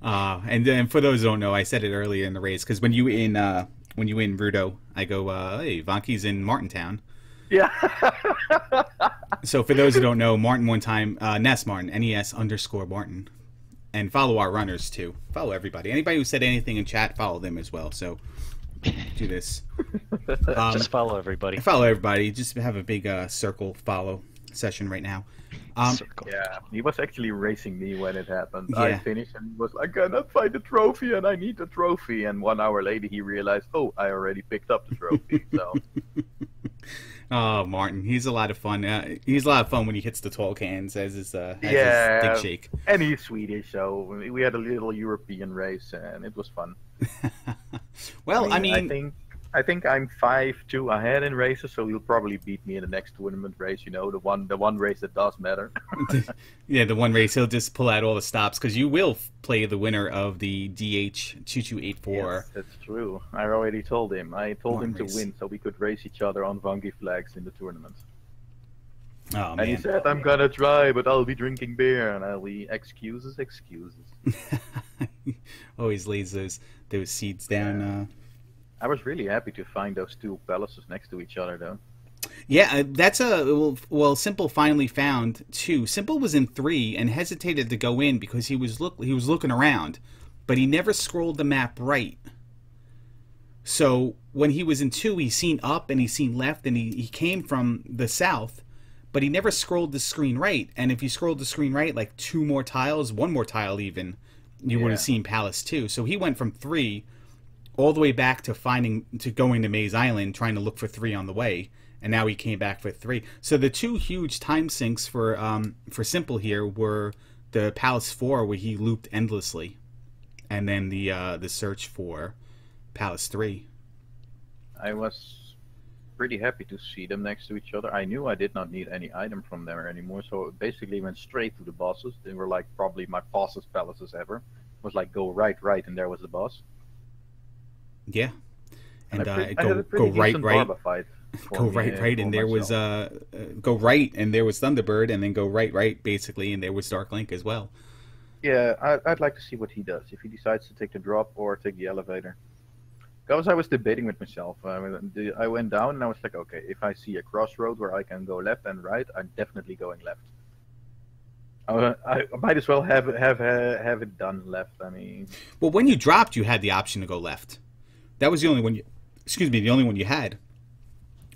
Uh, and then for those who don't know, I said it earlier in the race because when you in uh, when you in Ruto, I go, uh, hey, Vonkie's in Martintown. yeah. [LAUGHS] So for those who don't know, Martin one time, uh, Ness Martin, N-E-S underscore Martin. And follow our runners too. Follow everybody. Anybody who said anything in chat, follow them as well. So do this. [LAUGHS] Um, Just follow everybody. follow everybody. Just have a big uh, circle follow session right now. Um, yeah, he was actually racing me when it happened. I finished and he was like, I cannot find the trophy and I need the trophy. And one hour later, he realized, oh, I already picked up the trophy. So [LAUGHS] oh, Martin, he's a lot of fun. Uh, he's a lot of fun when he hits the tall cans as his, uh, as Yeah. his Digshake. and he's Swedish, so we had a little European race and it was fun. [LAUGHS] well, I mean, I think I think I'm five two ahead in races, so he'll probably beat me in the next tournament race. You know, the one the one race that does matter. [LAUGHS] yeah, the one race he'll just pull out all the stops because you will f- play the winner of the DH two two eight four. Yes, that's true. I already told him. I told One him to win, so we could race each other on Vonkie flags in the tournament. Oh And he said, "I'm gonna try, but I'll be drinking beer." And I'll be excuses, excuses. [LAUGHS] always lays those those seeds down. Uh, I was really happy to find those two palaces next to each other, though. Yeah, uh, that's a well, well. Simple finally found two. Simple was in three and hesitated to go in because he was look he was looking around, but he never scrolled the map right. So when he was in two, he seen up and he seen left, and he, he came from the south, but he never scrolled the screen right. And if you scrolled the screen right, like two more tiles, one more tile even, you would have seen Palace two. So he went from three all the way back to finding to going to Maze Island, trying to look for three on the way, and now he came back for three. So the two huge time sinks for um, for Simple here were the Palace Four, where he looped endlessly, and then the uh, the search for Palace Three. I was pretty happy to see them next to each other. I knew I did not need any item from them anymore, so basically went straight to the bosses. They were like probably my fastest palaces ever. It was like go right, right, and there was the boss. Yeah. And, I uh, pre- I had go pretty go right, right, [LAUGHS] go right, uh, right, and there was myself. uh, uh, go right, and there was Thunderbird, and then go right, right, basically, and there was Dark Link as well. Yeah, I, I'd like to see what he does. If he decides to take the drop or take the elevator. Because I was debating with myself. I, mean, I went down and I was like, okay, if I see a crossroad where I can go left and right, I'm definitely going left. I, I might as well have have uh, have it done left. I mean, Well, when you dropped, you had the option to go left. That was the only one you, excuse me, the only one you had.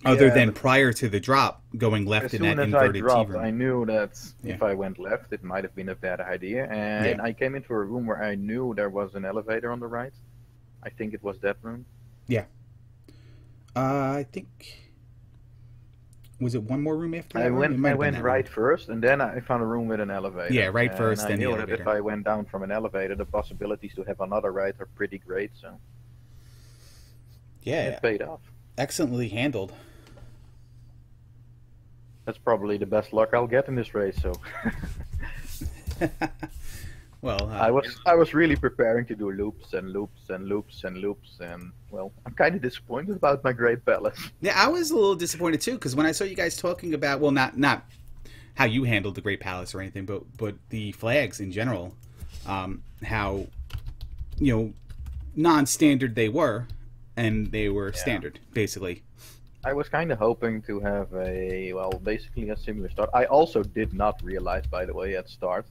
Other Yeah, than prior to the drop, going left in that as I inverted T dropped, room. I knew that Yeah. if I went left, it might have been a bad idea. And Yeah. I came into a room where I knew there was an elevator on the right. I think it was that room. Yeah. Uh, I think. Was it one more room after that? I went, I went right room. first, and then I found a room with an elevator. Yeah, right and first, I then the knew that if. I went down from an elevator, the possibilities to have another ride are pretty great. So Yeah, it paid off. excellently handled. That's probably the best luck I'll get in this race. So [LAUGHS] well, uh, I was I was really preparing to do loops and loops and loops and loops, and well, I'm kind of disappointed about my great palace. yeah, I was a little disappointed too because when I saw you guys talking about, well, not not how you handled the Great Palace or anything, but but the flags in general, um, how you know non-standard they were, and they were Yeah. standard basically. I was kind of hoping to have a well, basically a similar start. I also did not realize, by the way, at start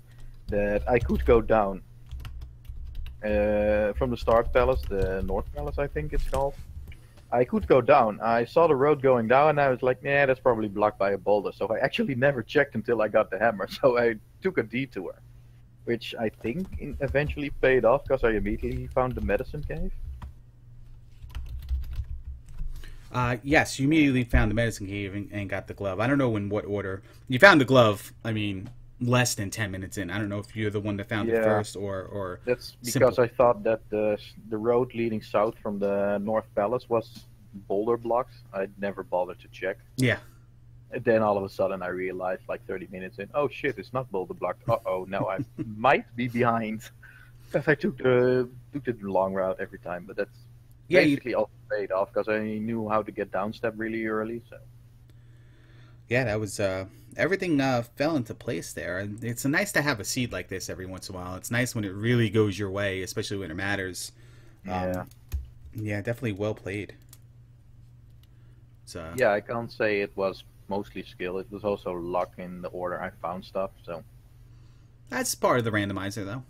that I could go down uh, from the start palace, the North Palace, I think it's called. I could go down. I saw the road going down, and I was like, "Yeah, that's probably blocked by a boulder." So I actually never checked until I got the hammer. [LAUGHS] So I took a detour, which I think eventually paid off because I immediately found the medicine cave. Uh, yes, you immediately found the medicine cave and, and got the glove. I don't know in what order you found the glove. I mean, less than ten minutes in. I don't know if you're the one that found it first or or That's Simple. because I thought that the the road leading south from the North Palace was boulder blocks. I'd never bothered to check. yeah. And then all of a sudden I realized, like 30 minutes in, oh shit, it's not boulder blocked. Uh oh, now I [LAUGHS] might be behind. [LAUGHS] Because I took the took the long route every time, but that's Yeah, basically all paid off because I knew how to get downstep really early. So yeah, that was uh, everything uh, fell into place there. And it's nice to have a seed like this every once in a while. It's nice when it really goes your way, especially when it matters. yeah, Um, yeah, definitely well played. So yeah, I can't say it was mostly skill. It was also luck in the order I found stuff. So. that's part of the randomizer, though.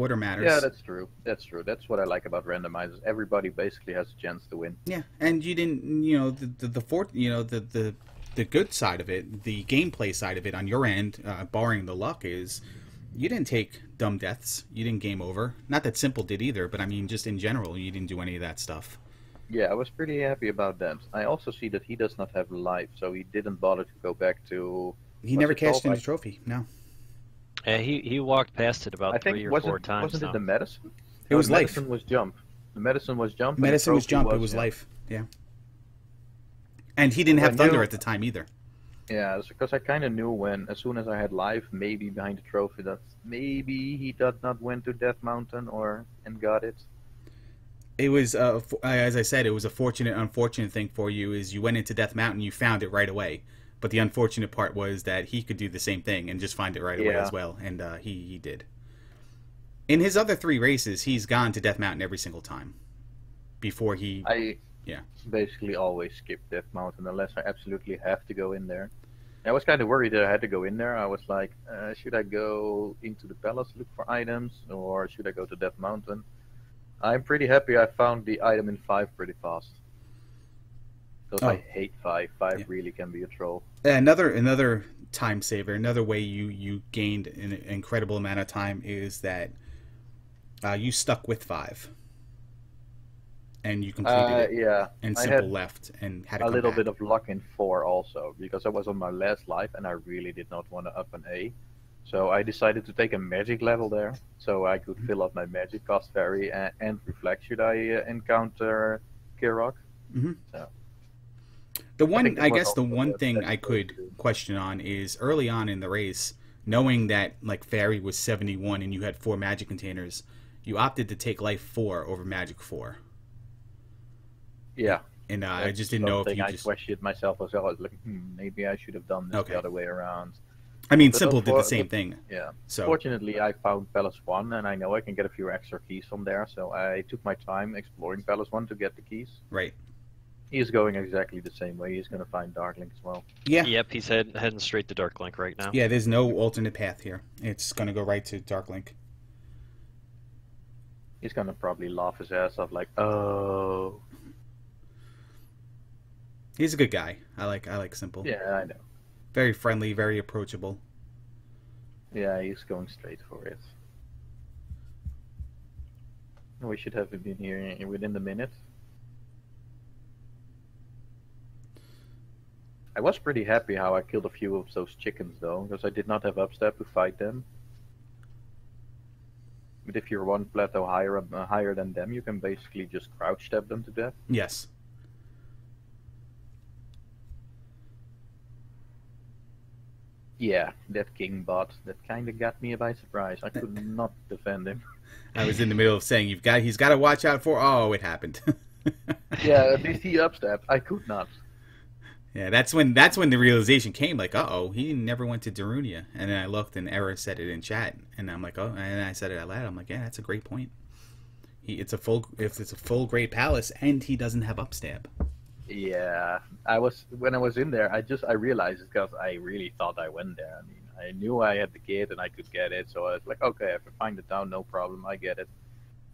Order matters. Yeah, that's true. That's true. That's what I like about randomizers. Everybody basically has a chance to win. Yeah, and you didn't, you know, the the, the fort, you know, the the the good side of it, the gameplay side of it on your end, uh, barring the luck, is you didn't take dumb deaths. You didn't game over. Not that Simple did either, but I mean, just in general, you didn't do any of that stuff. Yeah, I was pretty happy about that. I also see that he does not have life, so he didn't bother to go back to. He never cashed in the trophy. No, Uh, he he walked past it about I three think or wasn't four times wasn't now. it the medicine? It was the life. medicine was jump. The medicine was jump. medicine was trophy jump. it was yeah. life. Yeah. And he didn't have I thunder at the time either. Yeah, because I kind of knew when, as soon as I had life, maybe behind the trophy, that maybe he did not went to Death Mountain or and got it. It was, uh, as I said, it was a fortunate, unfortunate thing for you. Is you went into Death Mountain, you found it right away. But the unfortunate part was that he could do the same thing and just find it right away Yeah. as well, and uh, he he did. In his other three races, he's gone to Death Mountain every single time. Before he, I Yeah. basically always skip Death Mountain unless I absolutely have to go in there. I was kind of worried that I had to go in there. I was like, uh, should I go into the palace look for items or should I go to Death Mountain? I'm pretty happy I found the item in five pretty fast. Because I Oh. hate five. Five Yeah. really can be a troll. another another time saver, another way you you gained an incredible amount of time is that uh, you stuck with five, and you completed Uh, it, yeah, and simple had left and had a little back. bit of luck in four also because I was on my last life and I really did not want to up an A. So I decided to take a magic level there so I could fill up my magic cost fairy and, and reflect should I uh, encounter Carock. The one, it I, guess, the one thing I could question on is early on in the race, knowing that like Fairy was seventy one and you had four magic containers, you opted to take Life four over Magic four, Yeah. and uh, I just didn't know if you I just. questioned myself as well. I was like, hmm, maybe I should have done this Okay. the other way around. I mean, but Simple did the same thing. Yeah. So Fortunately, I found Palace One, and I know I can get a few extra keys from there. So I took my time exploring Palace One to get the keys. right, He's going exactly the same way. He's going to find Darklink as well. yeah, Yep, he's head, heading straight to Darklink right now. yeah. There's no alternate path here. It's gonna go right to Darklink. He's going to probably laugh his ass off, like, "Oh, He's a good guy. I like I like Simple. yeah, I know. Very friendly, very approachable. Yeah, he's going straight for it." We should have him in here eh, within the minute. I was pretty happy how I killed a few of those chickens though, because I did not have upstep to fight them. But if you're one plateau higher uh, higher than them, you can basically just crouch stab them to death. Yes. Yeah, that king bot that kind of got me by surprise. I could [LAUGHS] not defend him. I was in the middle of saying you've got he's got to watch out for. Oh, it happened. [LAUGHS] Yeah, at least he upstepped. I could not. Yeah, that's when that's when the realization came. Like, uh oh, he never went to Darunia. And then I looked, and Era said it in chat, and I'm like, oh, and I said it out loud. I'm like, yeah, that's a great point. He, it's a full, if it's a full great palace, and he doesn't have upstab. Yeah, I was when I was in there. I just I realized because I really thought I went there. I mean, I knew I had the kit and I could get it, so I was like, okay, if I find it down, no problem, I get it.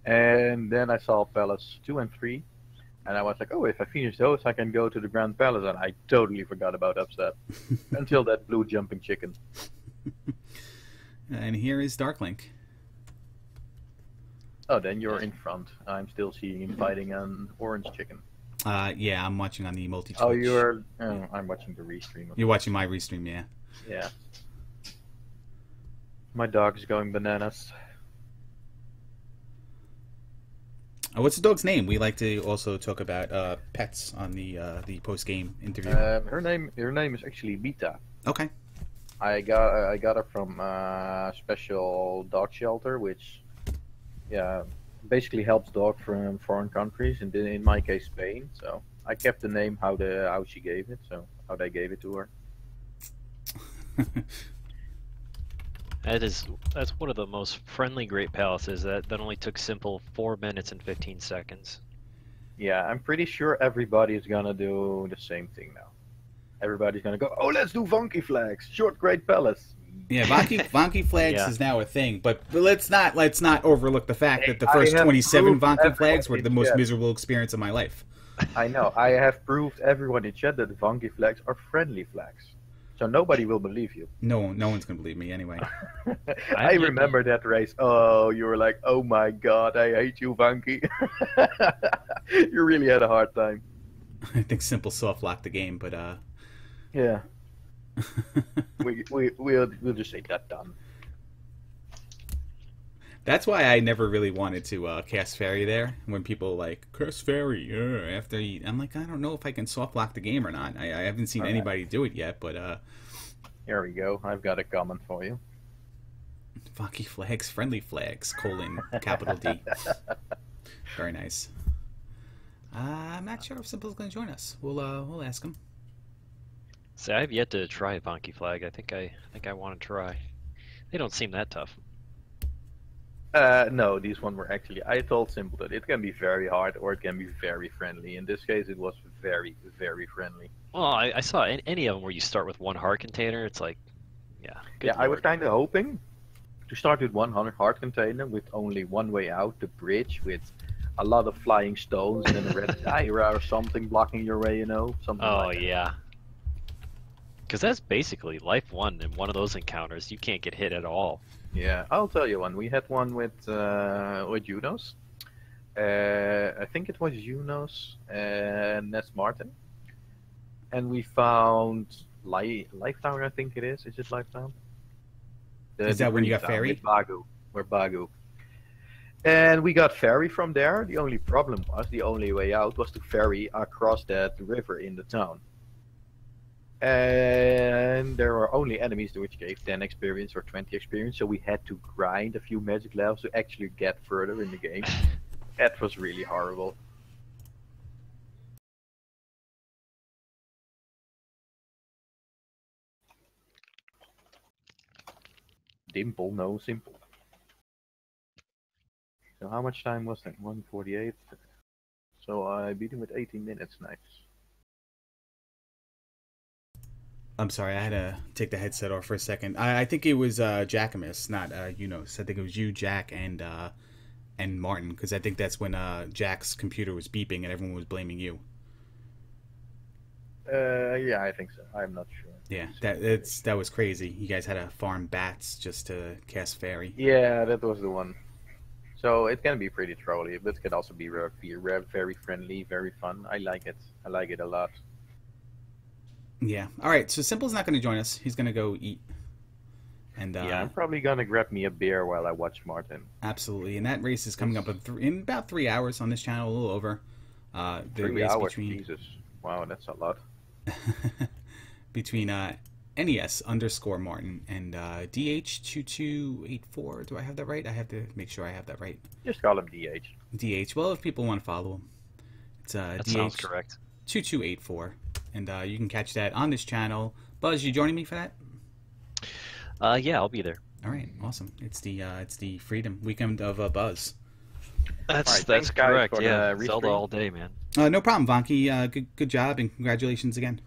And then I saw Palace two and three, and I was like, oh, if I finish those, I can go to the Grand Palace, and I totally forgot about upstep [LAUGHS] until that blue jumping chicken. And here is Darklink. Oh, then you're in front. I'm still seeing him fighting an orange chicken. Uh, yeah, I'm watching on the multi. Oh, you're. Oh, I'm watching the restream. You're watching my restream, yeah. Yeah. My dog is going bananas. Uh, what's the dog's name? We like to also talk about uh, pets on the uh, the post game interview. Um, her name her name is actually Bita. okay. I got uh, I got her from a special dog shelter, which yeah basically helps dogs from foreign countries, and in my case Spain. So I kept the name how the how she gave it, so how they gave it to her. [LAUGHS] That is that's one of the most friendly Great Palaces. That that only took simple four minutes and fifteen seconds. Yeah, I'm pretty sure everybody's gonna do the same thing now. Everybody's gonna go, oh, let's do funky flags, short great palace. Yeah, Vonkie, [LAUGHS] Vonkie flags Yeah. is now a thing, but let's not let's not overlook the fact that the first 27 proved Vonkie flags were the most chat. miserable experience of my life. I know. I have proved everyone in chat that funky flags are friendly flags. So nobody will believe you. No, no one's gonna believe me anyway. [LAUGHS] I yet to- remember that race. Oh, you were like, oh my god, I hate you, Funky. [LAUGHS] you really had a hard time. I think Simple soft locked the game, but uh, Yeah. [LAUGHS] we, we, we'll, we'll just say that done. That's why I never really wanted to uh, cast Fairy there. When people like cast Fairy uh, after you, I'm like, I don't know if I can soft lock the game or not. I, I haven't seen Alright. anybody do it yet, but uh, Here we go. I've got it coming for you. Funky flags, friendly flags, colon capital D. [LAUGHS] Very nice. Uh, I'm not sure if Simple's going to join us. We'll uh, we'll ask him. See, I have yet to try Vonkie Flag. I think I, I think I want to try. They don't seem that tough. Uh, no, these one were actually. I told Simple that it can be very hard or it can be very friendly. In this case, it was very, very friendly. Well, I, I saw an- any of them where you start with one heart container. It's like, yeah. Good yeah, I was kind of hoping to start with one hundred heart container with only one way out, the bridge with a lot of flying stones and a red [LAUGHS] Daira or something blocking your way, you know, something Oh like that. yeah. Because that's basically life one in one of those encounters. You can't get hit at all. Yeah, I'll tell you one. We had one with uh, with Junos. Uh, I think it was Junos and Ness Martin, and we found Li- Lifetown. I think it is. Is it Lifetown? The- Is that when you green got town Fairy? with Bagu, or Bagu. And we got ferry from there. The only problem was the only way out was to ferry across that river in the town. And there were only enemies which gave 10 experience or 20 experience, so we had to grind a few magic levels to actually get further in the game. [LAUGHS] that was really horrible. Dimple, no simple. So how much time was that? 148. So I beat him with 18 minutes. Nice. I'm sorry, I had to take the headset off for a second. I, I think it was uh, Jackamus, not uh, Unos. I think it was you, Jack, and uh, and Martin, because I think that's when uh, Jack's computer was beeping and everyone was blaming you. Uh, yeah, I think so. I'm not sure. Yeah, that it's that was crazy. You guys had to farm bats just to cast fairy. Yeah, that was the one. So it can be pretty trolly, but it can also be, be very friendly, very fun. I like it. I like it a lot. Yeah. All right. So Simple's not going to join us. He's going to go eat. And uh, yeah, I'm probably going to grab me a beer while I watch Martin. Absolutely. And that race is coming up in, th- in about three hours on this channel, a little over. Uh, the three race hours. Between... Jesus. Wow, that's a lot. [LAUGHS] between uh, NES underscore Martin and uh, DH2284. Do I have that right? I have to make sure I have that right. Just call him DH. DH. Well, if people want to follow him, it's uh, that DH sounds correct. 2284. And uh, you can catch that on this channel. Buzz, you joining me for that? Uh, yeah, I'll be there. All right, awesome. It's the uh, it's the Freedom Weekend of uh, Buzz. That's right, that's correct. Yeah, Zelda all day, man. Uh, no problem, Vonkie. Uh, good good job and congratulations again.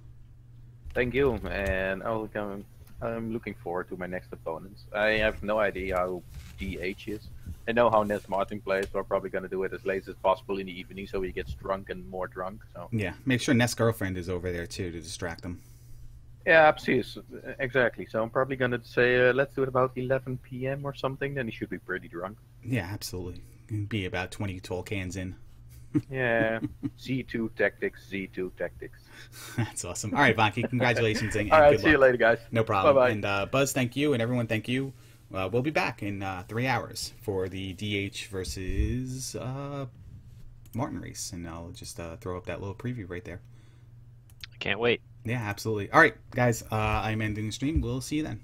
Thank you, and I'll come. I'm looking forward to my next opponents. I have no idea how DH is. I know how Ness Martin plays, so I'm probably going to do it as late as possible in the evening so he gets drunk and more drunk. So Yeah, make sure Ness' girlfriend is over there too to distract him. Yeah, absolutely. Exactly. So I'm probably going to say, uh, let's do it about 11 p.m. or something, then he should be pretty drunk. Yeah, absolutely. Be about 20 tall cans in. [LAUGHS] yeah, Z2 tactics, Z2 tactics. [LAUGHS] That's awesome. All right, Vonkie, congratulations. And, All right, see luck. you later, guys. No problem. Bye-bye. And uh, Buzz, thank you, and everyone, thank you. Uh, we'll be back in uh, three hours for the DH versus uh, Martin race, and I'll just uh, throw up that little preview right there. I can't wait. Yeah, absolutely. All right, guys, uh, I'm ending the stream. We'll see you then.